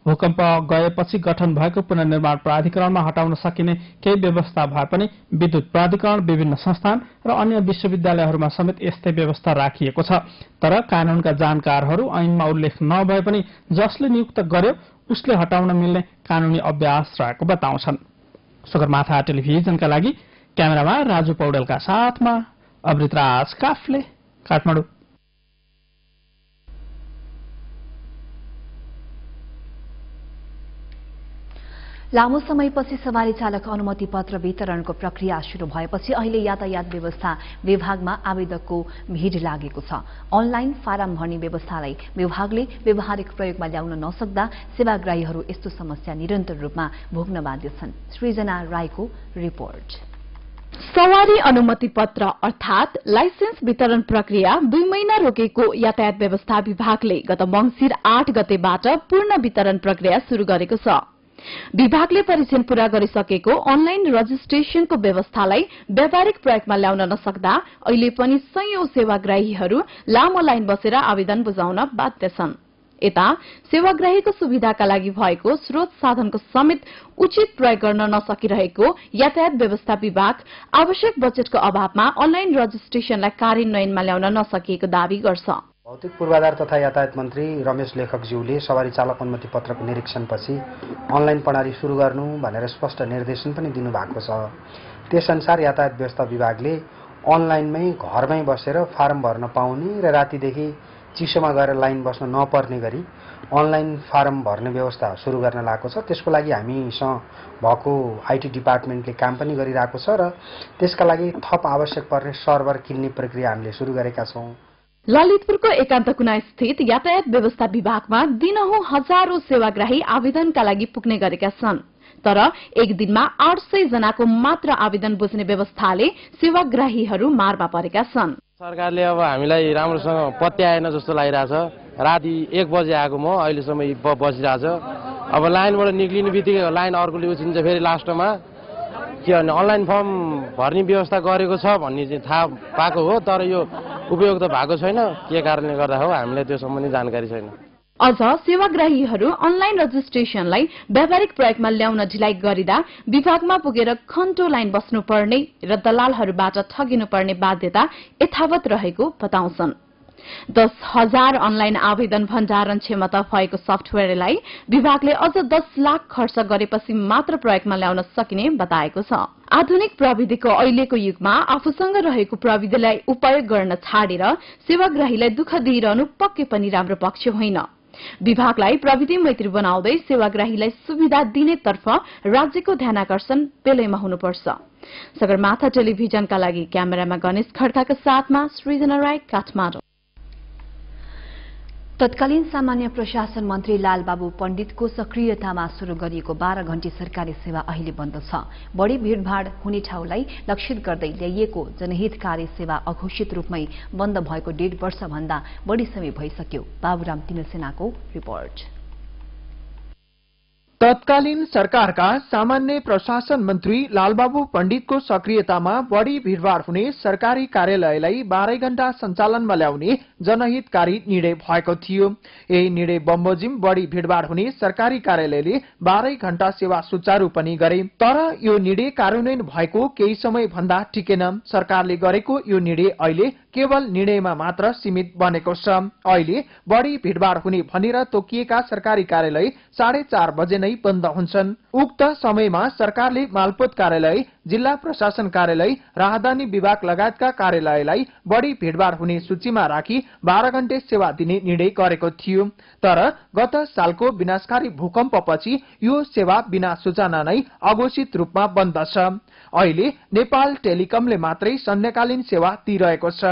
भूकम्प गएपछि गठन भएको पुनर्निर्माण प्राधिकरणमा हटाउन सकिने केही व्यवस्था भए पनि विद्युत प्राधिकरण विभिन्न संस्थान र अन्य विश्वविद्यालयहरूमा समेत यस्तै व्यवस्था राखिएको छ। तर कानूनका जानकारहरू ऐनमा उल्लेख नभए पनि जसले नियुक्त गर्यो उसले हटाउन मिल्ने कानूनी अभ्यास रहेको बताउँछन्। सगरमाथा टेलिभिजनका लागि क्यामेरामा राजु पौडेलका साथमा अमृतराज काफले काठमाडौँ। लामो समयपछि सवारी चालक अनुमति पत्र वितरणको प्रक्रिया शुरू भएपछि अहिले यातायात व्यवस्था विभागमा आवेदकको भीड़ लागेको छ। अनलाइन फारम भर्ने व्यवस्थालाई विभागले व्यवहारिक प्रयोगमा ल्याउन नसक्दा सेवाग्राहीहरू यस्तो समस्या निरन्तर रूपमा भोग्न बाध्य छन्। सृजना राईको रिपोर्ट। सवारी अनुमति पत्र अर्थात लाइसेन्स वितरण प्रक्रिया दुई महिना रोकेको यातायात व्यवस्था विभागले गत मंगिर आठ गतेबाट पूर्ण वितरण प्रक्रिया शुरू गरेको छ। विभागले परीक्षण पूरा गरिसकेको अनलाइन रजिस्ट्रेशनको व्यवस्थालाई व्यापारिक प्रयोगमा ल्याउन नसक्दा अहिले पनि सयौं सेवाग्राहीहरू लामो लाइन बसेर आवेदन बुझाउन बाध्य छन्। यता सेवाग्राहीको सुविधाका लागि भएको स्रोत साधनको समेत उचित प्रयोग गर्न नसकिरहेको यातायात व्यवस्था विभाग आवश्यक बजेटको अभावमा अनलाइन रजिस्ट्रेशनलाई कार्यान्वयनमा ल्याउन नसकिएको दावी गर्छ। भौतिक पूर्वाधार तथा यातायात मन्त्री रमेश लेखकज्यूले सवारी चालक अनुमति पत्रको निरीक्षणपछि अनलाइन प्रणाली सुरु गर्नु भनेर स्पष्ट निर्देशन पनि दिनुभएको छ। त्यसअनुसार यातायात व्यवस्था विभागले अनलाइनमै घरमै बसेर फारम भर्न पाउने र रातिदेखि चिसोमा गएर लाइन बस्न नपर्ने गरी अनलाइन फारम भर्ने व्यवस्था सुरु गर्न लागेको छ। त्यसको लागि हामीसँग भएको आइटी डिपार्टमेन्टले काम पनि गरिरहेको छ र त्यसका लागि थप आवश्यक पर्ने सर्भर किन्ने प्रक्रिया हामीले सुरु गरेका छौँ। ललितपुरको एकान्त कुना स्थित यातायात व्यवस्था विभागमा दिनहुँ हजारौं सेवाग्राही आवेदनका लागि पुग्ने गरेका छन्। तर एक दिनमा आठ सय जनाको मात्र आवेदन बुझ्ने व्यवस्थाले सेवाग्राहीहरू मारमा परेका छन्। सरकारले अब हामीलाई राम्रोसँग पत्याएन जस्तो लागिरहेछ। राति एक बजे आएको म अहिलेसम्म बसिरहेछ अब लाइनबाट निक्लिने बित्तिकै लाइन अर्कोले उछिन्छ फेरि लास्टमा। के भने अनलाइन फर्म भर्ने व्यवस्था गरेको छ भन्ने चाहिँ थाहा पाएको हो तर यो उपयोग त भएको छैन। के कारणले गर्दा हो हामीलाई त्यो सम्बन्धी जानकारी छैन। अझ सेवाग्राहीहरू अनलाइन रजिस्ट्रेशनलाई व्यावहारिक प्रयोगमा ल्याउन ढिलाइ गरिँदा विभागमा पुगेर घण्टो लाइन बस्नुपर्ने र दलालहरूबाट ठगिनुपर्ने बाध्यता यथावत रहेको बताउँछन्। दस हजार अनलाइन आवेदन भण्डारण क्षमता भएको सफ्टवेयरलाई विभागले अझ दस लाख खर्च गरेपछि मात्र प्रयोगमा ल्याउन सकिने बताएको छ। आधुनिक प्रविधिको अहिलेको युगमा आफूसँग रहेको प्रविधिलाई उपयोग गर्न छाडेर सेवाग्राहीलाई दुःख दिइरहनु पक्कै पनि राम्रो पक्ष होइन। विभागलाई प्रविधि मैत्री बनाउँदै सेवाग्राहीलाई सुविधा दिनेतर्फ राज्यको ध्यानाकर्षण बेलैमा हुनुपर्छ। सगरमाथा टेलिभिजनका लागि क्यामेरामा गणेश खड्काका साथमा सृजना राई काठमाडौँ। तत्कालीन सामान्य प्रशासन मन्त्री लालबाबु पण्डितको सक्रियतामा शुरू गरिएको बाह्र घण्टे सरकारी सेवा अहिले बन्द छ। बढ़ी भीड़भाड़ हुने ठाउँलाई लक्षित गर्दै ल्याइएको जनहितकारी सेवा अघोषित रूपमै बन्द भएको डेढ वर्षभन्दा बढ़ी समय भइसक्यो। बाबुराम तिमसेनाको रिपोर्ट। तत्कालीन सरकारका सामान्य प्रशासन मन्त्री लालबाबु पण्डितको सक्रियतामा बढ़ी भीड़भाड़ हुने सरकारी कार्यालयलाई बाह्रै घण्टा सञ्चालनमा ल्याउने जनहितकारी निर्णय भएको थियो। यही निर्णय बमोजिम बढ़ी भीड़भाड़ हुने सरकारी कार्यालयले बाह्रै घण्टा सेवा सुचारू पनि गरे। तर यो निर्णय कार्यान्वयन भएको केही समय भन्दा टिकेन सरकारले गरेको यो निर्णय अहिले केवल निर्णयमा मात्र सीमित बनेको छ। अहिले बढ़ी भीड़भाड़ हुने भनेर तोकिएका सरकारी कार्यालय साढे चार बजे नै बन्द हुन्छन्। उक्त समयमा सरकारले मालपोत कार्यालय जिल्ला प्रशासन कार्यालय राहदानी विभाग लगायतका कार्यालयलाई बढ़ी भीड़भाड़ हुने सूचीमा राखी बाह्र घण्टे सेवा दिने निर्णय गरेको थियो। तर गत सालको विनाशकारी भूकम्पपछि यो सेवा बिना सूचना नै अघोषित रूपमा बन्द छ अहिले नेपाल टेलिकमले मात्रै सन्ध्यकालीन सेवा दिइरहेको छ।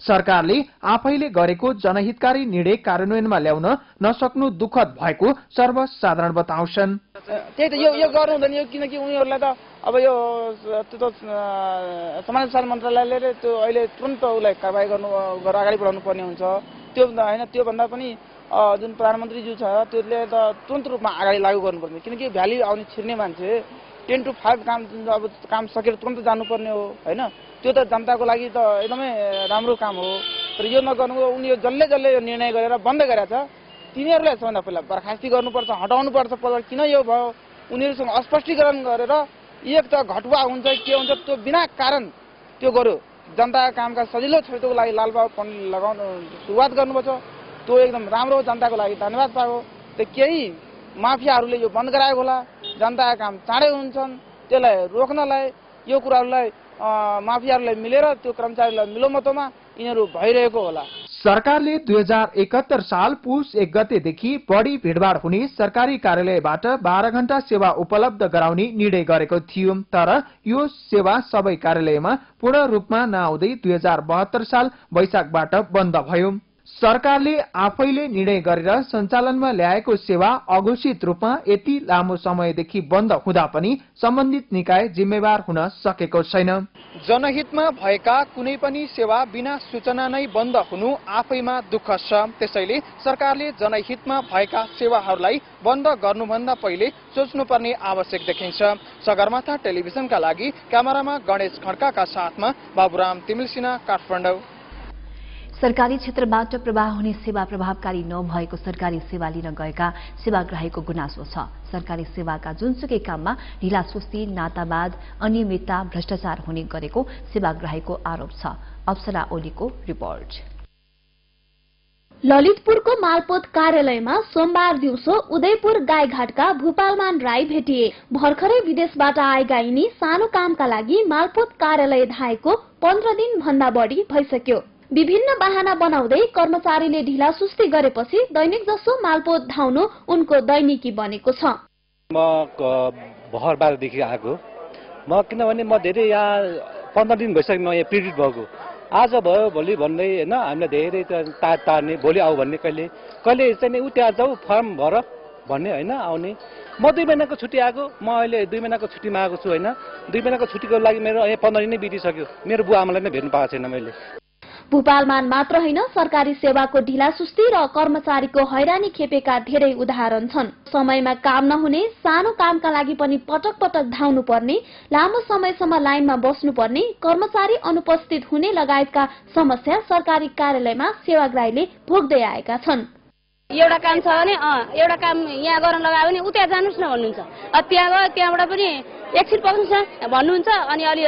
सरकारले आफैले गरेको जनहितकारी निर्णय कार्यान्वयनमा ल्याउन नसक्नु दुःखद भएको सर्वसाधारण बताउँछन्। त्यही त यो यो गर्नु हुँदैन यो किनकि उनीहरूलाई त अब यो त्यो त समाज सञ्चार मन्त्रालयले त्यो अहिले तुरन्त उसलाई कारवाही गर्नु अगाडि बढाउनु पर्ने हुन्छ। त्यो होइन त्योभन्दा पनि जुन प्रधानमन्त्रीज्यू छ त्यसले त तुरन्त रूपमा अगाडि लागू गर्नुपर्ने। किनकि भ्याली आउने छिर्ने मान्छे टेन टु फाइभ काम अब काम सकेर तुरन्त जानुपर्ने हो होइन? त्यो त जनताको लागि त एकदमै राम्रो काम हो। तर यो नगर्नु उनीहरू जसले जसले यो निर्णय गरेर बन्द गरेका छ तिनीहरूलाई सबभन्दा पहिला बर्खास्ती गर्नुपर्छ हटाउनुपर्छ पहिला किन यो भयो? उनीहरूसँग स्पष्टीकरण गरेर एक त घटुवा हुन्छ के हुन्छ त्यो बिना कारण त्यो गर्यो। जनताका कामका सजिलो क्षेत्रको लागि लालबाबु पण्डित लगाउनु सुरुवात गर्नुपर्छ। त्यो एकदम राम्रो हो जनताको लागि धन्यवाद पाएको त्यो केही माफियाहरूले यो बन्द गराएको होला। जनताका काम चाँडै हुन्छन् त्यसलाई रोक्नलाई यो कुराहरूलाई माफियाहरूलाई मिलेर त्यो कर्मचारीलाई मिलोमतोमा यिनीहरू भइरहेको होला सरकारले दुई हजार एकहत्तर साल पुस एक गतेदेखि बढी भिडभाड हुने सरकारी कार्यालयबाट बाह्र घण्टा सेवा उपलब्ध गराउने निर्णय गरेको थियो तर यो सेवा सबै कार्यालयमा पूर्ण रूपमा नआउँदै दुई हजार बहत्तर साल वैशाखबाट बन्द भयो सरकारले आफैले निर्णय गरेर सञ्चालनमा ल्याएको सेवा अघोषित रूपमा यति लामो समयदेखि बन्द हुँदा पनि सम्बन्धित निकाय जिम्मेवार हुन सकेको छैन। जनहितमा भएका कुनै पनि सेवा बिना सूचना नै बन्द हुनु आफैमा दुःख छ। त्यसैले सरकारले जनहितमा भएका सेवाहरूलाई बन्द गर्नुभन्दा पहिले सोच्नुपर्ने आवश्यक देखिन्छ। सगरमाथा टेलिभिजनका लागि क्यामेरामा गणेश खड्काका साथमा बाबुराम तिमिलसिना काठमाडौँ। सरकारी क्षेत्रबाट प्रवाह हुने सेवा प्रभावकारी नभएको सरकारी सेवा लिन गएका सेवाग्राहीको गुनासो छ। सरकारी सेवाका जुनसुकै काममा ढिलासुस्ती नातावाद अनियमितता भ्रष्टाचार हुने गरेको सेवाग्राहीको आरोप छ। अप्सरा ओलीको रिपोर्ट। ललितपुरको मालपोत कार्यालयमा सोमबार दिउँसो उदयपुर गाईघाटका भूपालमान राई भेटिए। भर्खरै विदेशबाट आएका यिनी सानो कामका लागि मालपोत कार्यालय धाएको पन्ध्र दिन भन्दा बढी भइसक्यो। विभिन्न बाहना बनाउँदै कर्मचारीले ढिलासुस्ती गरेपछि दैनिक जसो मालपोत धाउनु उनको दैनिकी बनेको छ। म भर्खरबारदेखि आएको म किनभने म धेरै यहाँ पन्ध्र दिन भइसक्यो म यहाँ पीडित भएको। आज भयो भोलि भन्दै होइन हामीलाई धेरै तार तार्ने भोलि आऊ भन्ने कहिले। कहिले चाहिँ नि उ त्यहाँ जाऊ फर्म भर भन्ने होइन आउने। म दुई महिनाको छुट्टी आएको म अहिले दुई महिनाको छुट्टीमा आएको छु होइन। दुई महिनाको छुट्टीको लागि मेरो यहाँ पन्ध्र दिन नै बितिसक्यो। मेरो बुवा आमालाई नै भेट्नु पाएको छैन मैले। भूपालमान मात्र होइन सरकारी सेवाको ढिलासुस्ती र कर्मचारीको हैरानी खेपेका धेरै उदाहरण छन्। समयमा काम नहुने सानो कामका लागि पनि पटक पटक धाउनु पर्ने लामो समयसम्म लाइनमा बस्नु पर्ने कर्मचारी अनुपस्थित हुने लगायतका समस्या सरकारी कार्यालयमा सेवाग्राहीले भोग्दै आएका छन्। एउटा काम छ भने एउटा काम यहाँ गर्न लगायो भने उता जानुहोस् न भन्नुहुन्छ। त्यहाँ गयो त्यहाँबाट पनि एकछिन पस्नुहोस् न भन्नुहुन्छ अनि अलि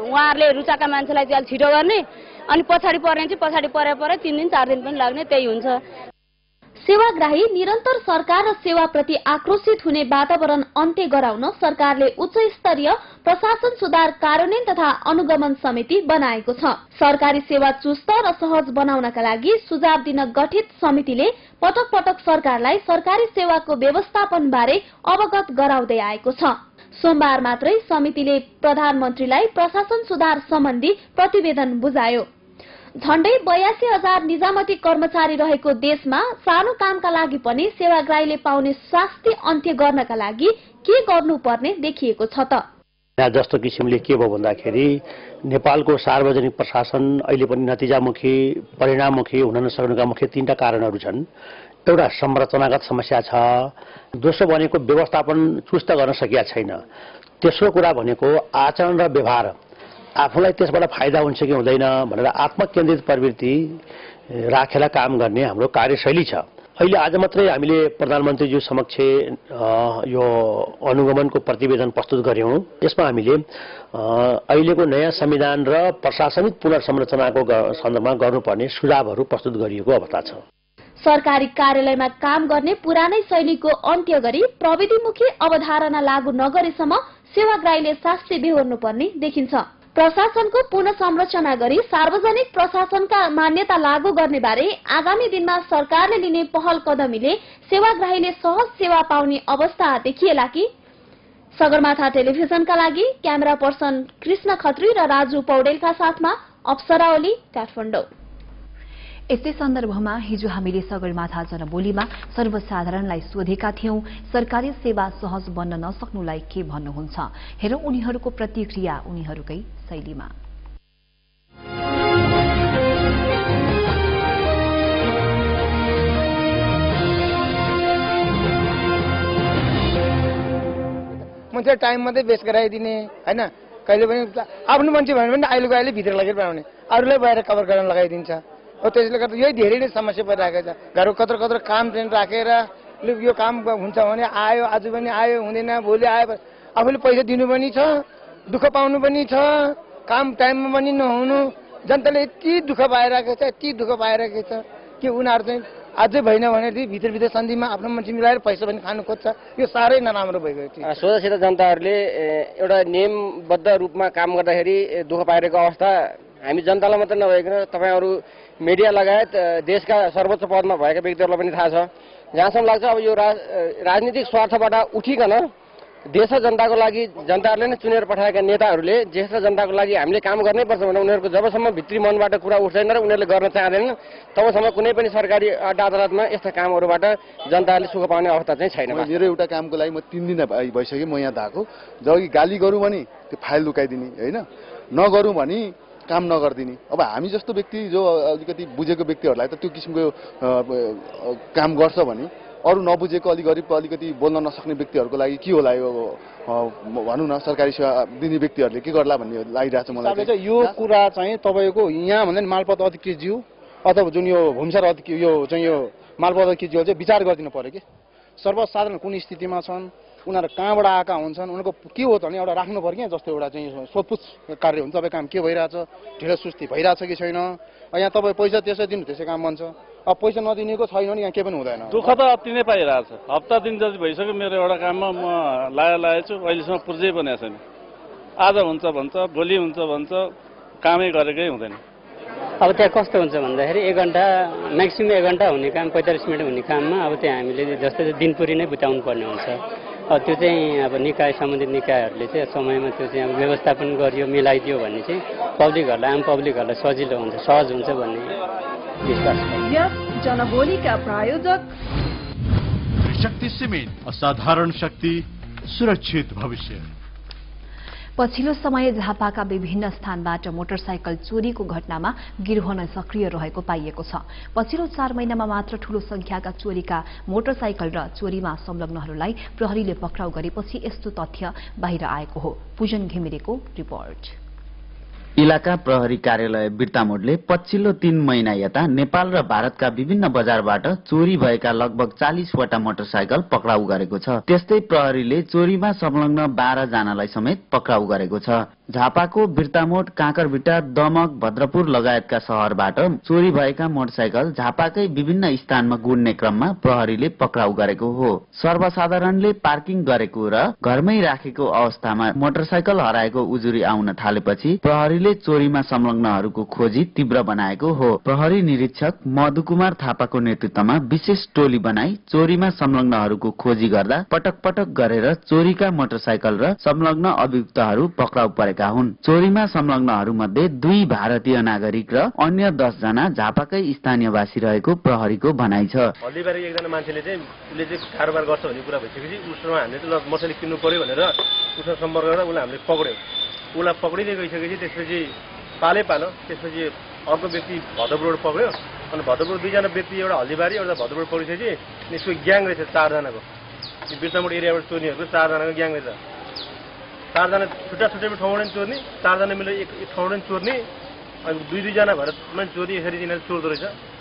उहाँहरूले रुचाएका मान्छेलाई चाहिँ अलिक छिटो गर्ने। अनि पछाडि पर्ने चाहिँ पछाडि परे परे तिन दिन चार दिन पनि लाग्ने त्यही हुन्छ। सेवाग्राही निरन्तर सरकार र सेवाप्रति आक्रोशित हुने वातावरण अन्त्य गराउन सरकारले उच्च स्तरीय प्रशासन सुधार कार्यान्वयन तथा अनुगमन समिति बनाएको छ। सरकारी सेवा चुस्त र सहज बनाउनका लागि सुझाव दिन गठित समितिले पटक पटक सरकारलाई सरकारी सेवाको व्यवस्थापन बारे अवगत गराउँदै आएको छ। सोमबार मात्रै समितिले प्रधानमन्त्रीलाई प्रशासन सुधार सम्बन्धी प्रतिवेदन बुझायो। झण्डै बयासी हजार निजामती कर्मचारी रहेको देशमा सानो कामका लागि पनि सेवाग्राहीले पाउने शास्ति अन्त्य गर्नका लागि के गर्नुपर्ने देखिएको छ त। यहाँ जस्तो किसिमले के भयो भन्दाखेरि नेपालको सार्वजनिक प्रशासन अहिले पनि नतिजामुखी परिणाममुखी हुन नसक्नुका मुख्य तीनटा कारणहरू छन्। एउटा संरचनागत समस्या छ। दोस्रो भनेको व्यवस्थापन चुस्त गर्न सकिया छैन। तेस्रो कुरा भनेको आचरण र व्यवहार। आफूलाई त्यसबाट फाइदा हुन्छ कि हुँदैन भनेर आत्मकेन्द्रित प्रवृत्ति राखेर काम गर्ने हाम्रो कार्यशैली छ। अहिले आज मात्रै हामीले प्रधानमन्त्रीज्यू समक्ष यो अनुगमनको प्रतिवेदन प्रस्तुत गर्यौं यसमा हामीले अहिलेको नयाँ संविधान र प्रशासनिक पुनर्संरचनाको सन्दर्भमा गर्नुपर्ने सुझावहरू प्रस्तुत गरिएको अवस्था छ। सरकारी कार्यालयमा काम गर्ने पुरानै शैलीको अन्त्य गरी प्रविधिमुखी अवधारणा लागू नगरेसम्म सेवाग्राहीले शास्ति बेहोर्नु पर्ने देखिन्छ। प्रशासनको पुनः संरचना गरी सार्वजनिक प्रशासनका मान्यता लागू गर्ने बारे आगामी दिनमा सरकारले लिने पहल कदमीले सेवाग्राहीले सहज सेवा पाउने अवस्था देखिएला कि सगरमाथा टेलिभिजनका लागि क्यामेरा पर्सन कृष्ण खत्री र राजु पौडेलका साथमा अप्सरा ओली काठमाडौँ। यस्तै सन्दर्भमा हिजो हामीले सगरमाथा जनबोलीमा सर्वसाधारणलाई सोधेका थियौं सरकारी सेवा सहज बन्न नसक्नुलाई के भन्नुहुन्छ? हेरौं उनीहरूको प्रतिक्रिया उनीहरूकै शैलीमा। टाइम मात्रै बेस्ट गराइदिने होइन कहिले पनि आफ्नो मान्छे भन्यो भने अहिलेको अहिले भित्र लगेर बनाउने। अरूलाई बाहिर कभर गर्न लगाइदिन्छ। हो त्यसले गर्दा यही धेरै नै समस्या परिरहेको छ। घरको कत्रो कत्रो काम चाहिँ राखेर लु यो काम हुन्छ भने आयो आज पनि आयो हुँदैन भोलि आयो भने आफूले पैसा दिनु पनि छ दुःख पाउनु पनि छ काम टाइममा पनि नहुनु। जनताले यति दुःख पाइरहेको छ यति दुःख पाइरहेको छ कि उनीहरू चाहिँ अझै भएन भनेदेखि भित्रभित्र सन्धिमा आफ्नो मान्छे मिलाएर पैसा पनि खानु खोज्छ। यो साह्रै नराम्रो भइगयो त्यो सोझासित जनताहरूले एउटा नियमबद्ध रूपमा काम गर्दाखेरि दुःख पाइरहेको अवस्था हामी जनतालाई मात्रै नभइकन तपाईँहरू मिडिया लगायत देशका सर्वोच्च पदमा भएका व्यक्तिहरूलाई पनि थाहा छ। जहाँसम्म लाग्छ अब यो राजनीतिक स्वार्थबाट उठिकन देश र जनताको लागि जनताहरूले नै चुनेर पठाएका नेताहरूले देश र जनताको लागि हामीले काम गर्नै पर्छ भने उनीहरूको जबसम्म भित्री मनबाट कुरा उठ्दैन र उनीहरूले गर्न चाहँदैनन् तबसम्म कुनै पनि सरकारी अदालतमा यस्ता कामहरूबाट जनताहरूले सुख पाउने अवस्था चाहिँ छैन। मेरो एउटा कामको लागि म तिन दिन भइ- भइसक्यो म यहाँ धाएको। जब गाली गरौँ भने त्यो फाइल लुकाइदिने होइन? नगरौँ भने काम नगरिदिने। अब हामी जस्तो व्यक्ति जो अलिकति बुझेको व्यक्तिहरूलाई त त्यो किसिमको काम गर्छ भने अरू नबुझेको अलि गरिब अलिकति बोल्न नसक्ने व्यक्तिहरूको लागि के होला यो भनौँ न सरकारी सेवा दिने व्यक्तिहरूले के गर्ला भन्ने लागिरहेको छ मलाई यो कुरा चाहिँ तपाईँको यहाँ भन्दा नि मालपत अधिकृतज्यू अथवा जुन यो भूमिसार अधिकृत यो चाहिँ यो मालपत अधिकृतज्यूले चाहिँ विचार गरिदिनु पर्यो कि। सर्वसाधारण कुन स्थितिमा छन्? उनीहरू कहाँबाट आएका हुन्छन् उनीहरूको के हो त भने एउटा राख्नु पर्यो क्या जस्तो एउटा चाहिँ सोधपुछ कार्य हुन्छ तपाईँ काम के भइरहेछ ढिलो सुस्ती भइरहेछ कि छैन? यहाँ तपाईँ पैसा त्यसै दिनु त्यसै काम बन्छ। अब पैसा नदिनेको छैन भने यहाँ केही पनि हुँदैन। दुःख त अति नै पाइरहेछ। हप्ता दिन जति भइसक्यो मेरो एउटा काममा म लाया लागेको छु अहिलेसम्म पुर्जै बनेको छैन। आज हुन्छ भन्छ भोलि हुन्छ भन्छ कामै गरेकै हुँदैन। अब त्यहाँ कस्तो हुन्छ भन्दाखेरि एक घन्टा म्याक्सिमम् एक घन्टा हुने काम पैँतालिस मिनट हुने काममा अब त्यहाँ हामीले जस्तै दिनपुरी नै बिताउनु पर्ने हुन्छ। अब त्यो चाहिँ अब निकाय सम्बन्धित निकायहरूले चाहिँ समयमा त्यो चाहिँ अब व्यवस्थापन गरियो मिलाइदियो भने चाहिँ पब्लिकहरूलाई आम पब्लिकहरूलाई सजिलो हुन्छ सहज हुन्छ भन्ने विश्वास यस जनबोलीका प्रायोजक शक्ति सिमेन्ट असाधारण शक्ति सुरक्षित भविष्य। पछिल्लो समय झापाका विभिन्न स्थानबाट मोटरसाइकल चोरीको घटनामा गिरोह नै सक्रिय रहेको पाइएको छ। पछिल्लो चार महिनामा मात्र ठूलो संख्याका चोरीका मोटरसाइकल र चोरीमा संलग्नहरूलाई प्रहरीले पक्राउ गरेपछि यस्तो तथ्य बाहिर आएको हो। पूजन घिमिरेको रिपोर्ट। इलाका प्रहरी कार्यालय बिर्तामोडले पछिल्लो तीन महिना यता नेपाल र भारतका विभिन्न बजारबाट चोरी भएका लगभग चालिसवटा मोटरसाइकल पक्राउ गरेको छ। त्यस्तै प्रहरीले चोरीमा संलग्न बाह्र जनालाई समेत पक्राउ गरेको छ। झापाको बिर्तामोड काँकरभिट्टा दमक भद्रपुर लगायतका शहरबाट चोरी भएका मोटरसाइकल झापाकै विभिन्न स्थानमा गुड्ने क्रममा प्रहरीले पक्राउ गरेको हो। सर्वसाधारणले पार्किङ गरेको र घरमै राखेको अवस्थामा मोटरसाइकल हराएको उजुरी आउन थालेपछि प्रहरीले चोरीमा संलग्नहरूको खोजी तीव्र बनाएको हो। प्रहरी निरीक्षक मधुकुमार थापाको नेतृत्वमा विशेष टोली बनाई चोरीमा संलग्नहरूको खोजी गर्दा पटक पटक गरेर चोरीका मोटरसाइकल र संलग्न अभियुक्तहरू पक्राउ परेका हुन्। चोरीमा संलग्नहरू मध्ये दुई भारतीय नागरिक र अन्य दस जना झापाकै स्थानीयवासी रहेको प्रहरीको भनाइ छ। एकजना मान्छेले चाहिँ उसले चाहिँ कारोबार गर्छ भन्ने कुरा भइसकेपछि हामीले चाहिँ किन्नु पर्यो भनेर उसँग सम्पर्क गरेर उसलाई हामीले पक्र्यौँ उसलाई पक्रिँदै गइसकेपछि त्यसपछि पालै पालो। त्यसपछि अर्को व्यक्ति भद्रपुरबाट पक्रियो अनि भद्रपुर दुईजना व्यक्ति एउटा हल्दीबारी एउटा भद्रपुर पक्रिसकेपछि यसको ग्याङ रहेछ चारजनाको। यो बिर्तामोड एरियाबाट चोर्नेहरूको चारजनाको ग्याङ रहेछ। चारजना छुट्टा छुट्टै ठाउँबाट पनि चोर्ने चारजना मिलेर एक ठाउँबाट चोर्ने।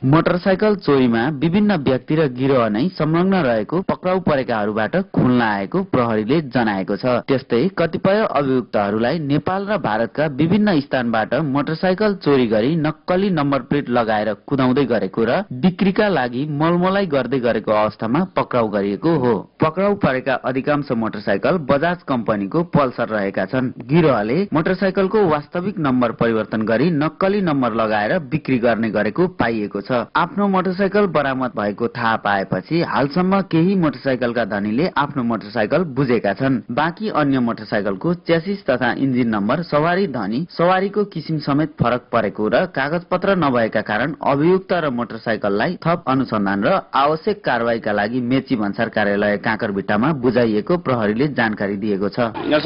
मोटरसाइकल चोरीमा विभिन्न व्यक्ति र गिरोह नै संलग्न रहेको पक्राउ परेकाहरूबाट खुल्न आएको प्रहरीले जनाएको छ। त्यस्तै कतिपय अभियुक्तहरूलाई नेपाल र भारतका विभिन्न स्थानबाट मोटरसाइकल चोरी गरी नक्कली नम्बर प्लेट लगाएर कुदाउँदै गरेको र बिक्रीका लागि मलमलाई गर्दै गरेको अवस्थामा पक्राउ गरिएको हो। पक्राउ परेका अधिकांश मोटरसाइकल बजाज कम्पनीको पल्सर रहेका छन्। गिरोहले मोटरसाइकलको वास्तविक नम्बर परिवर्तन गरी नम्बर लगाएर बिक्री गर्ने गरेको पाइएको छ। आफ्नो मोटरसाइकल बरामद भएको थाहा पाएपछि हालसम्म केही मोटरसाइकलका धनीले आफ्नो मोटरसाइकल बुझेका छन्। बाँकी अन्य मोटरसाइकलको च्यासिस तथा इन्जिन नम्बर सवारी धनी सवारीको किसिम समेत फरक परेको र कागज पत्र नभएका कारण अभियुक्त र मोटरसाइकललाई थप अनुसन्धान र आवश्यक कारवाहीका लागि मेची भन्सार कार्यालय काँकरभिट्टामा बुझाइएको प्रहरीले जानकारी दिएको छ।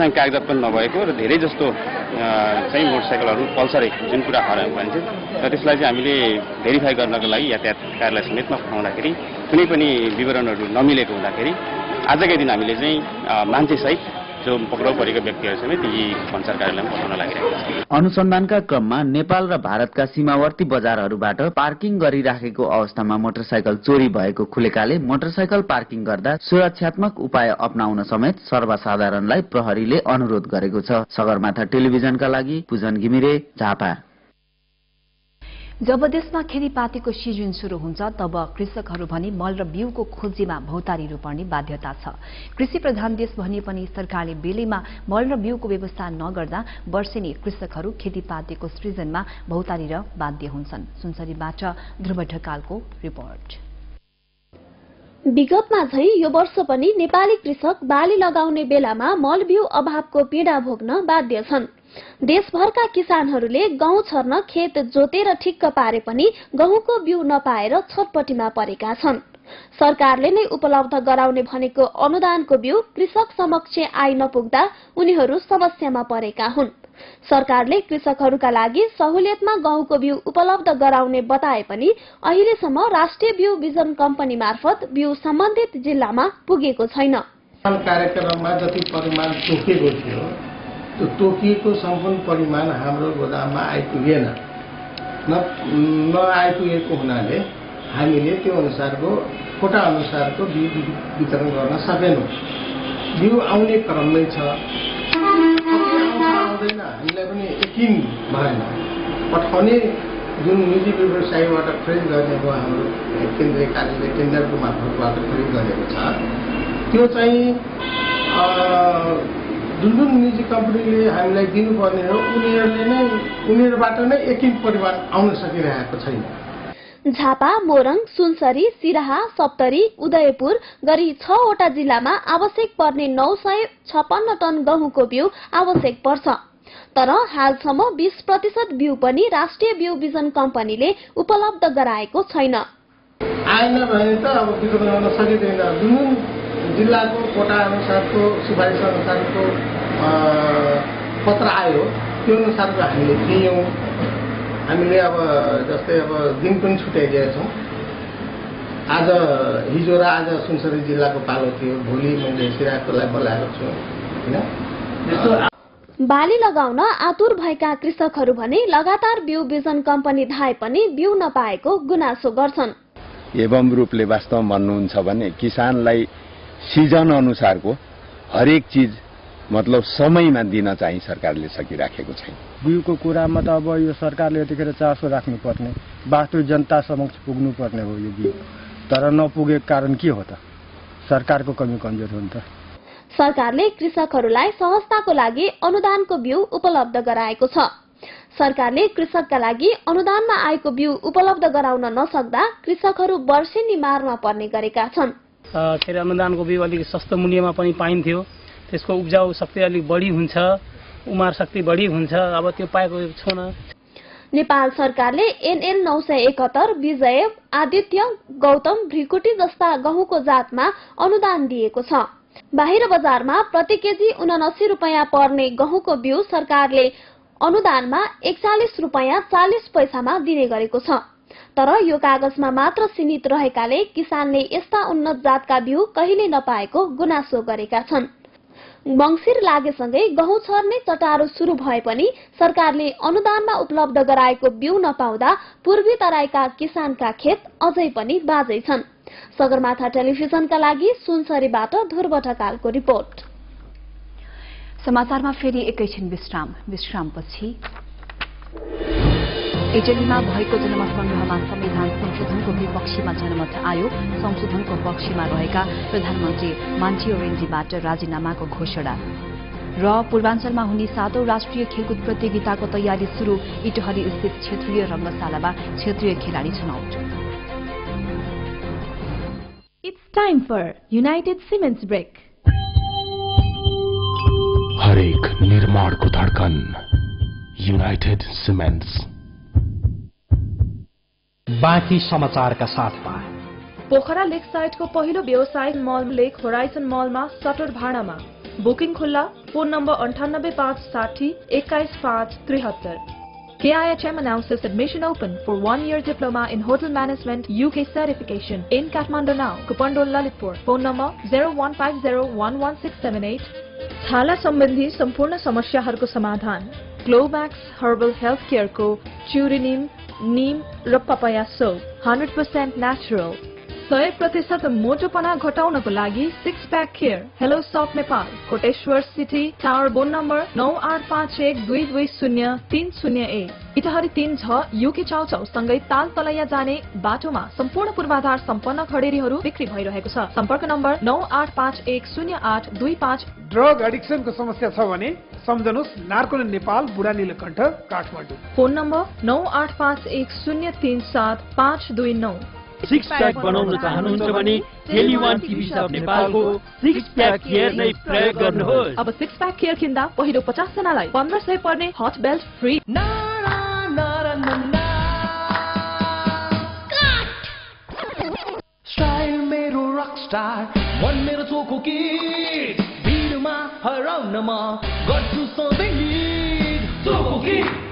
कागजात पनि नभएको र धेरै जस्तो चाहिँ मोटरसाइकलहरू पल्सरै जुन कुरा हराएको भनिन्छ र त्यसलाई चाहिँ हामीले भेरिफाई गर्नको लागि यातायात कार्यालय समेतमा पठाउँदाखेरि कुनै पनि विवरणहरू नमिलेको हुँदाखेरि आजकै दिन हामीले चाहिँ मान्छेसहित जो पक्राउ परेको व्यक्तिहरू समेत यी भन्सार कार्यालयमा पठाउन लागिरहेको छ। अनुसन्धानका क्रममा नेपाल र भारतका सीमावर्ती बजारहरूबाट पार्किङ गरिराखेको अवस्थामा मोटरसाइकल चोरी भएको खुलेकाले मोटरसाइकल पार्किङ गर्दा सुरक्षात्मक उपाय अप्नाउन समेत सर्वसाधारणलाई प्रहरीले अनुरोध गरेको छ। सगरमाथा टेलिभिजनका लागि पूजन घिमिरे झापा। जब देशमा खेतीपातीको सिजन शुरू हुन्छ तब कृषकहरू भने मल र बिउको खोजीमा भौतारिनु पर्ने बाध्यता छ। कृषि प्रधान देश भने पनि सरकारले बेलैमा मल र बिउको व्यवस्था नगर्दा वर्षेनी कृषकहरू खेतीपातीको सृजनमा भौतारिर बाध्य हुन्छन्। सुनसरीबाट ध्रुव ढकालको रिपोर्ट। विगतमा झै यो वर्ष पनि नेपाली कृषक बाली लगाउने बेलामा मल बिउ अभावको पीड़ा भोग्न बाध्य छन्। देशभरका किसानहरूले गहुँ छर्न खेत जोतेर ठिक्क पारे पनि गहुँको बिउ नपाएर छटपटीमा परेका छन्। सरकारले नै उपलब्ध गराउने भनेको अनुदानको बिउ कृषक समक्ष आइ नपुग्दा उनीहरू समस्यामा परेका हुन्। सरकारले कृषकहरूका लागि सहुलियतमा गहुँको बिउ उपलब्ध गराउने बताए पनि अहिलेसम्म राष्ट्रिय बिउ बिजन कम्पनी मार्फत बिउ सम्बन्धित जिल्लामा पुगेको छैन। कार्यक्रममा जति परिमाण थियो त्यो तोकिएको सम्पूर्ण परिमाण हाम्रो गोदाममा आइपुगेन। न नआइपुगेको हुनाले हामीले त्यो अनुसारको कोटा अनुसारको बिउ वितरण गर्न सकेनौँ। बिउ आउने क्रममै छ। आउँदैन हामीलाई पनि यकिन भएन। पठाउने जुन निजी व्यवसायबाट खरिद गरेको हाम्रो केन्द्रीय कार्यालय टेन्डरको मार्फतबाट खरिद गरेको छ त्यो चाहिँ जुन जुन निजी कम्पनीले हामीलाई दिनुपर्ने हो। उनीहरूले नै उनीहरूबाट नै एकिन परिवार आउन सकिरहेको छैन। झापा मोरङ सुनसरी सिराहा सप्तरी उदयपुर गरी छवटा जिल्लामा आवश्यक पर्ने नौ सय छपन्न टन गहुँको बिउ आवश्यक पर्छ। तर हालसम्म बीस प्रतिशत बिउ पनि राष्ट्रिय बिउ बिजन कम्पनीले उपलब्ध गराएको छैन। आएन भने त अब बिउ बनाउन सकिँदैन। जिल्लाको कोटा अनुसारको सिफारिस अनुसारको पत्र आयो। त्यो अनुसारको हामीले दियौँ। हामीले अब जस्तै अब दिन पनि छुट्याइदिएका छौँ। आज हिजो र आज सुनसरी जिल्लाको पालो थियो। भोलि मैले सिराकोलाई बोलाएको छु होइन? बाली लगाउन आतुर भएका कृषकहरू भने लगातार बिउ बिजन कम्पनी धाए पनि बिउ नपाएको गुनासो गर्छन्। एवं रूपले वास्तवमा भन्नुहुन्छ भने किसानलाई सिजन अनुसारको हरेक चिज मतलब समयमा दिन चाहिँ सरकारले सकिराखेको छैन। बिउको कुरामा त अब यो सरकारले यतिखेर चासो राख्नुपर्ने वास्तविक जनता समक्ष पुग्नुपर्ने हो यो बिउ। तर नपुगेको कारण के हो त? सरकारको कमी कमजोर हो नि त। सरकारले कृषकहरूलाई सहजताको लागि अनुदानको बिउ उपलब्ध गराएको छ। सरकारले कृषकका लागि अनुदानमा आएको बिउ उपलब्ध गराउन नसक्दा कृषकहरू वर्षेनी मारमा पर्ने गरेका छन्। के अरे अनुदानको बिउ अलिक सस्तो मूल्यमा पनि पाइन्थ्यो। त्यसको उब्जाउ शक्ति अलिक बढी हुन्छ उमार शक्ति बढी हुन्छ अब त्यो पाएको छैन। नेपाल सरकारले एनएल नौ सय एकहत्तर विजय आदित्य गौतम भ्रिकुटी जस्ता गहुँको जातमा अनुदान दिएको छ। बाहिर बजारमा प्रति केजी उनासी रुपियाँ पर्ने गहुँको बिउ सरकारले अनुदानमा एकचालिस रुपियाँ चालिस पैसामा दिने गरेको छ। तर यो कागजमा मात्र सीमित रहेकाले किसानले यस्ता उन्नत जातका बिउ कहिले नपाएको गुनासो गरेका छन्। मङ्सिर लागेसँगै गहुँ छर्ने चटारो शुरू भए पनि सरकारले अनुदानमा उपलब्ध गराएको बिउ नपाउँदा पूर्वी तराईका किसानका खेत अझै पनि बाजै छन्। सगरमाथा टेलिभिजनका लागि सुनसरीबाट ध्रुव ढकालको रिपोर्ट। समाचारमा फेरि एकैछिन विश्राम। विश्रामपछि। इटलीमा भएको जनमत संग्रहमा संविधान संशोधनको विपक्षीमा जनमत आयो संशोधनको पक्षमा रहेका प्रधानमन्त्री मान्छियो रेन्जीबाट राजीनामाको घोषणा। र पूर्वाञ्चलमा हुने सातौं राष्ट्रिय खेलकुद प्रतियोगिताको तयारी शुरू इटहरी स्थित क्षेत्रीय रंगशालामा क्षेत्रीय खेलाड़ी छनौट It's time for United Siemens Break. हरेक निर्माणको धड्कन युनाइटेड सिमेन्ट्स बाँकी समाचारका साथमा पोखरा लेक साइडको पहिलो व्यवसायिक मल लेक होराइजन मलमा सटर भाडामा बुकिङ खुल्ला फोन नम्बर अन्ठानब्बे पाँच साठी एक्काइस पाँच त्रिहत्तर KIHM announces admission open for one-year diploma in hotel management UK certification in Kathmandu now. Kupandol Lalitpur. Phone number 0150116678. छाला सम्बन्धी सम्पूर्ण समस्याहरूको समाधान ग्लोम्याक्स हर्बल हेल्थ केयरको च्युरिनिम निम र papaya soap hundred percent natural सय प्रतिशत मोटोपना घटाउनको लागि six pack care hello shop Nepal Koteshwar city tower phone number नौ आठ पाँच एक दुई दुई शून्य तिन शून्य एक. इटहरी तिन छ युके चाउचाउ सँगै ताल तलैया जाने बाटोमा सम्पूर्ण पूर्वाधार सम्पन्न खडेरीहरू बिक्री भइरहेको छ। सम्पर्क नम्बर नौ आठ पाँच एक शून्य आठ दुई पाँच। ड्रग एडिक्सनको समस्या छ भने सम्झनुहोस् नार्कोले नेपाल बुढा नीलकण्ठ काठमाडौँ। फोन नम्बर नौ आठ पाँच एक शून्य तिन सात पाँच दुई नौ। सिक्स प्याक बनाउन चाहनुहुन्छ भने टेलिवान टिभी सब नेपालको सिक्स प्याक केयर नै प्रयोग गर्नुहोस्। अब सिक्स प्याक केयर किन्दा पहिलो पचास जनालाई पन्ध्र सय पर्ने हट बेल्ट फ्री स्टाइल मेरो रक स्टार मन मेरो भिडमा हराउनमा गर्छु सधैँ चोको किट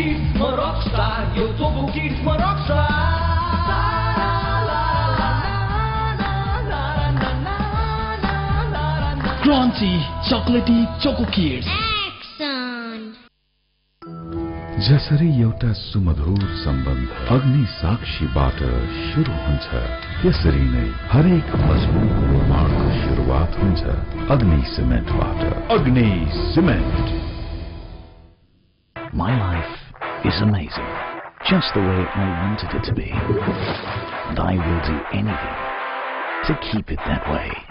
किट म रक स्टार यो चोको किट म रक क्रन्ची चकलेटी चोको किड्स जसरी एउटा सुमधुर सम्बन्ध अग्नि साक्षीबाट सुरु हुन्छ त्यसरी नै हरेक मजबुत निर्माणको सुरुवात हुन्छ Agni सिमेन्टबाट। Agni cement. My life is amazing, just the way I wanted it to be. And I will do anything to keep it that way.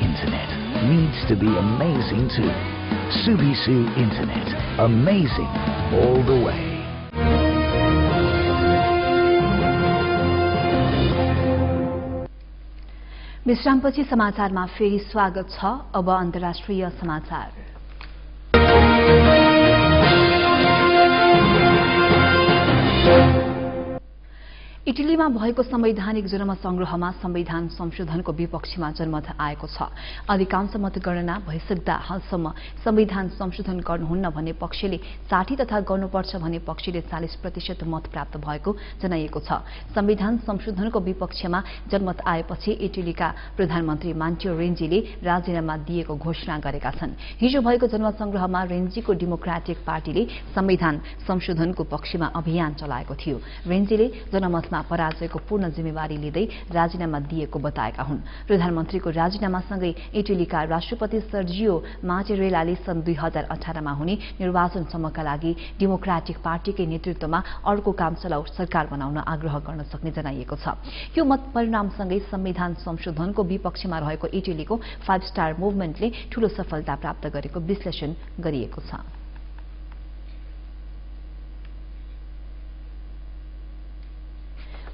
Internet needs to be amazing too. Subisu Internet. Amazing all the way. विश्रामपछि समाचारमा फेरि स्वागत छ अब अन्तर्राष्ट्रिय समाचार इटलीमा भएको संवैधानिक जनमसंग्रहमा संविधान संशोधनको विपक्षमा जनमत आएको छ। अधिकांश मतगणना भइसक्दा हालसम्म संविधान संशोधन गर्नुहुन्न भन्ने पक्षले साठी तथा गर्नुपर्छ भन्ने पक्षले चालिस प्रतिशत मत प्राप्त भएको जनाइएको छ। संविधान संशोधनको विपक्षमा जनमत आएपछि इटलीका प्रधानमन्त्री मान्टियो रेन्जीले राजीनामा दिएको घोषणा गरेका छन्। हिजो भएको जनमतसंग्रहमा रेन्जीको डेमोक्रेटिक पार्टीले संविधान संशोधनको पक्षमा अभियान चलाएको थियो। रेन्जीले जनमत मा पराजयको पूर्ण जिम्मेवारी लिँदै राजीनामा दिएको बताएका हुन्। प्रधानमन्त्रीको राजीनामासँगै इटलीका राष्ट्रपति सर्जियो माटेरेलाले सन् दुई हजार अठारमा हुने निर्वाचनसम्मका लागि डेमोक्रेटिक पार्टीकै नेतृत्वमा अर्को काम चलाउ सरकार बनाउन आग्रह गर्न सक्ने जनाइएको छ। यो मत परिणामसँगै संविधान संशोधनको विपक्षमा रहेको इटलीको फाइभ स्टार मुभमेन्टले ठूलो सफलता प्राप्त गरेको विश्लेषण गरिएको छ।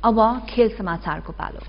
अब खेल समाचारको पालो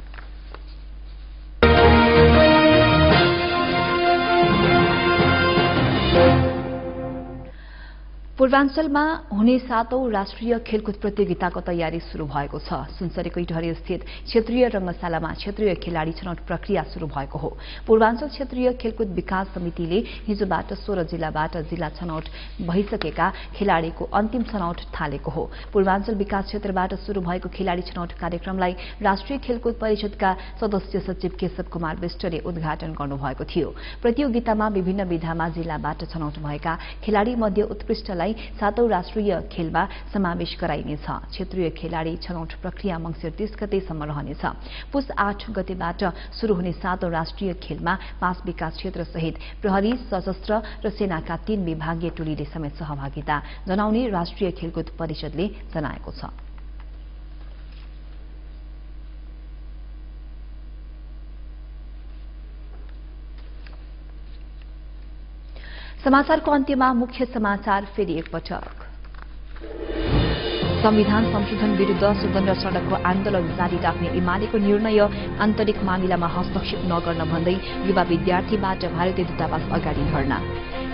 पूर्वाञ्चलमा हुने सातौं राष्ट्रिय खेलकुद प्रतियोगिताको तयारी शुरू भएको छ। सुनसरीको इटहरी स्थित क्षेत्रीय रंगशालामा क्षेत्रीय खेलाड़ी छनौट प्रक्रिया शुरू भएको हो। पूर्वाञ्चल क्षेत्रीय खेलकुद विकास समितिले हिजोबाट सोह्र जिल्लाबाट जिल्ला छनौट भइसकेका खेलाड़ीको अन्तिम छनौट थालेको हो। पूर्वाञ्चल विकास क्षेत्रबाट शुरू भएको खेलाड़ी छनौट कार्यक्रमलाई राष्ट्रिय खेलकुद परिषदका सदस्य सचिव केशव कुमार विष्टले उद्घाटन गर्नुभएको थियो। प्रतियोगितामा विभिन्न विधामा जिल्लाबाट छनौट भएका खेलाड़ी मध्ये उत्कृष्टलाई सातौं राष्ट्रिय खेलमा समावेश गराइनेछ। क्षेत्रीय खेलाड़ी छनौट प्रक्रिया मंगिर तीस गतेसम्म रहनेछ। पुस आठ गतेबाट शुरू हुने सातौं राष्ट्रिय खेलमा पाँच विकास क्षेत्र सहित प्रहरी सशस्त्र र सेनाका तीन विभागीय टोलीले समेत सहभागिता जनाउने राष्ट्रिय खेलकुद परिषदले जनाएको छ। समाचारको अन्त्यमा मुख्य समाचार फेरि एकपटक संविधान संशोधन विरूद्ध सदन र सड़कको आन्दोलन जारी राख्ने एमालेको निर्णय आन्तरिक मामिलामा हस्तक्षेप नगर्न भन्दै युवा विद्यार्थीबाट भारतीय दूतावास अगाडि धर्ना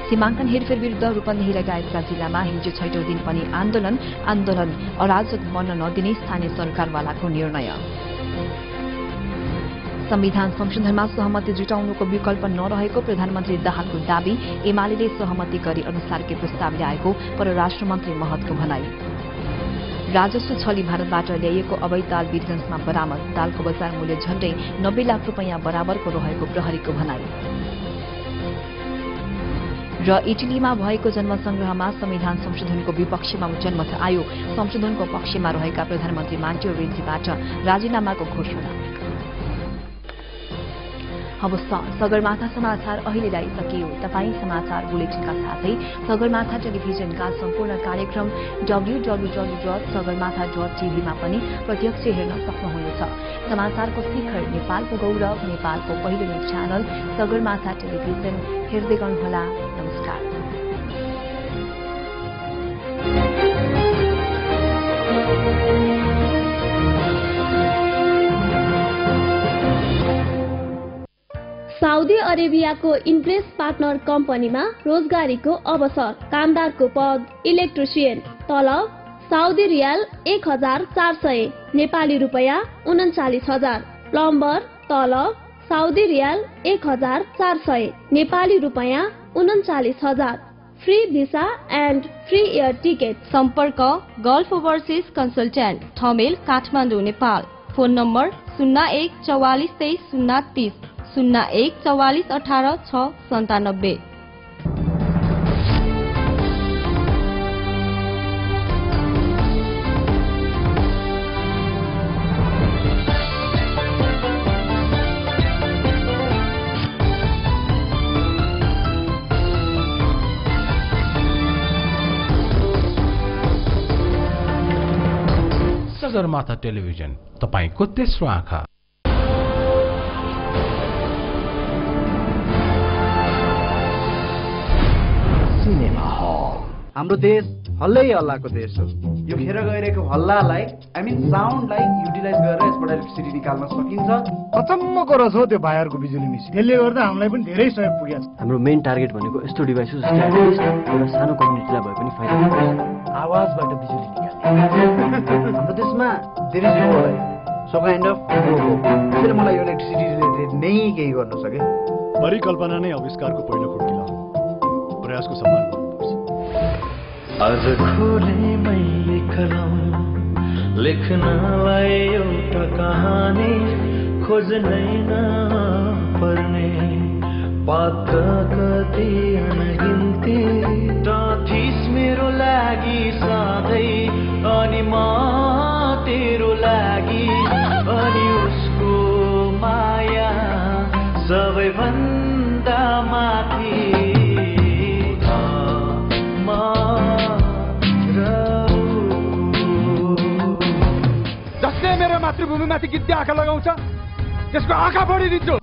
सीमाङ्कन हेरफेर विरूद्ध रूपन्देही लगायतका जिल्लामा हिजो छैटौं दिन पनि आन्दोलन आन्दोलन अराजक बन्न नदिने स्थानीय सरकारवालाको निर्णय। संविधान संशोधनमा सहमति जुटाउनुको विकल्प नरहेको प्रधानमन्त्री दाहालको दावी एमाले सहमति गरी अनुसारकै प्रस्ताव ल्याएको परराष्ट्र मन्त्री महतको भनाई। राजस्व छली भारतबाट ल्याइएको अवैध दाल वीरगंजमा बरामद। दालको बजार मूल्य झण्डै नब्बे लाख रूपियाँ बराबरको रहेको प्रहरीको भनाई। र इटलीमा भएको जनसंग्रहमा संविधान संशोधनको विपक्षमा जनमत आयो। संशोधनको पक्षमा रहेका प्रधानमन्त्री मान्टियो रेन्जीबाट राजीनामाको घोषणा। हवस् सगरमाथा समाचार अहिलेलाई सकियो तपाई समाचार बुलेटिनका साथै सगरमाथा टेलिभिजनका सम्पूर्ण कार्यक्रम डब्ल्यूडब्ल्यूडब्ल्यू डट सगरमाथा डट टिभीमा पनि प्रत्यक्ष हेर्न सक्नुहुनेछ समाचारको शिखर नेपालको गौरव नेपालको पहिलो न्यूज च्यानल सगरमाथा टेलिभिजन हेर्दै गर्नुहोला नमस्कार साउदी अरेबियाको इम्प्रेस पार्टनर कम्पनीमा रोजगारीको अवसर। कामदारको पद इलेक्ट्रिसियन। तलब साउदी रियाल एक हजार चार सय। नेपाली रुपियाँ उन्चालिस हजार। प्लम्बर तलब साउदी रियाल एक हजार चार सय। नेपाली रुपियाँ उन्चालिस हजार। Free visa and free air ticket. सम्पर्क gulf overseas consultant Thamel Kathmandu Nepal. Phone number शून्य एक चौवालिस तेइस शून्य तिस। शून्य एक चौवालिस अठार छ सन्तानब्बे। सगरमाथा टेलिभिजन तपाईँको तेस्रो आँखा। Cinema hall. हाम्रो देश हल्लै हल्लाको देश हो। यो खेर गइरहेको हल्लालाई आई मिन साउन्डलाई युटिलाइज गरेर यसबाट इलेक्ट्रिसिटी निकाल्न सकिन्छ। अचम्मको रहेछ हौ त्यो भाइहरूको बिजुली मिसिन त्यसले गर्दा हामीलाई पनि धेरै सहयोग पुगेको छ। हाम्रो मेन टार्गेट भनेको यस्तो डिभाइस हो एउटा सानो कम्युनिटीलाई भए पनि फाइदा आवाजबाट बिजुली निकाल्ने हाम्रो देशमा धेरै सो काइन्ड अफ त्यसैले मलाई यो इलेक्ट्रिसिटी रिलेटेड नै केही गर्न सके। परिकल्पना नै आविष्कारको पहिलो खुड्किला हो प्रयासको सम्मान मेरो लागि सधैँ अनि म तेरो लागि अनि उसको माया सबैभन्दा माथि मातृभूमिमाथि गिद्ध आँखा लगाउँछ त्यसको आँखा बढिदिन्छु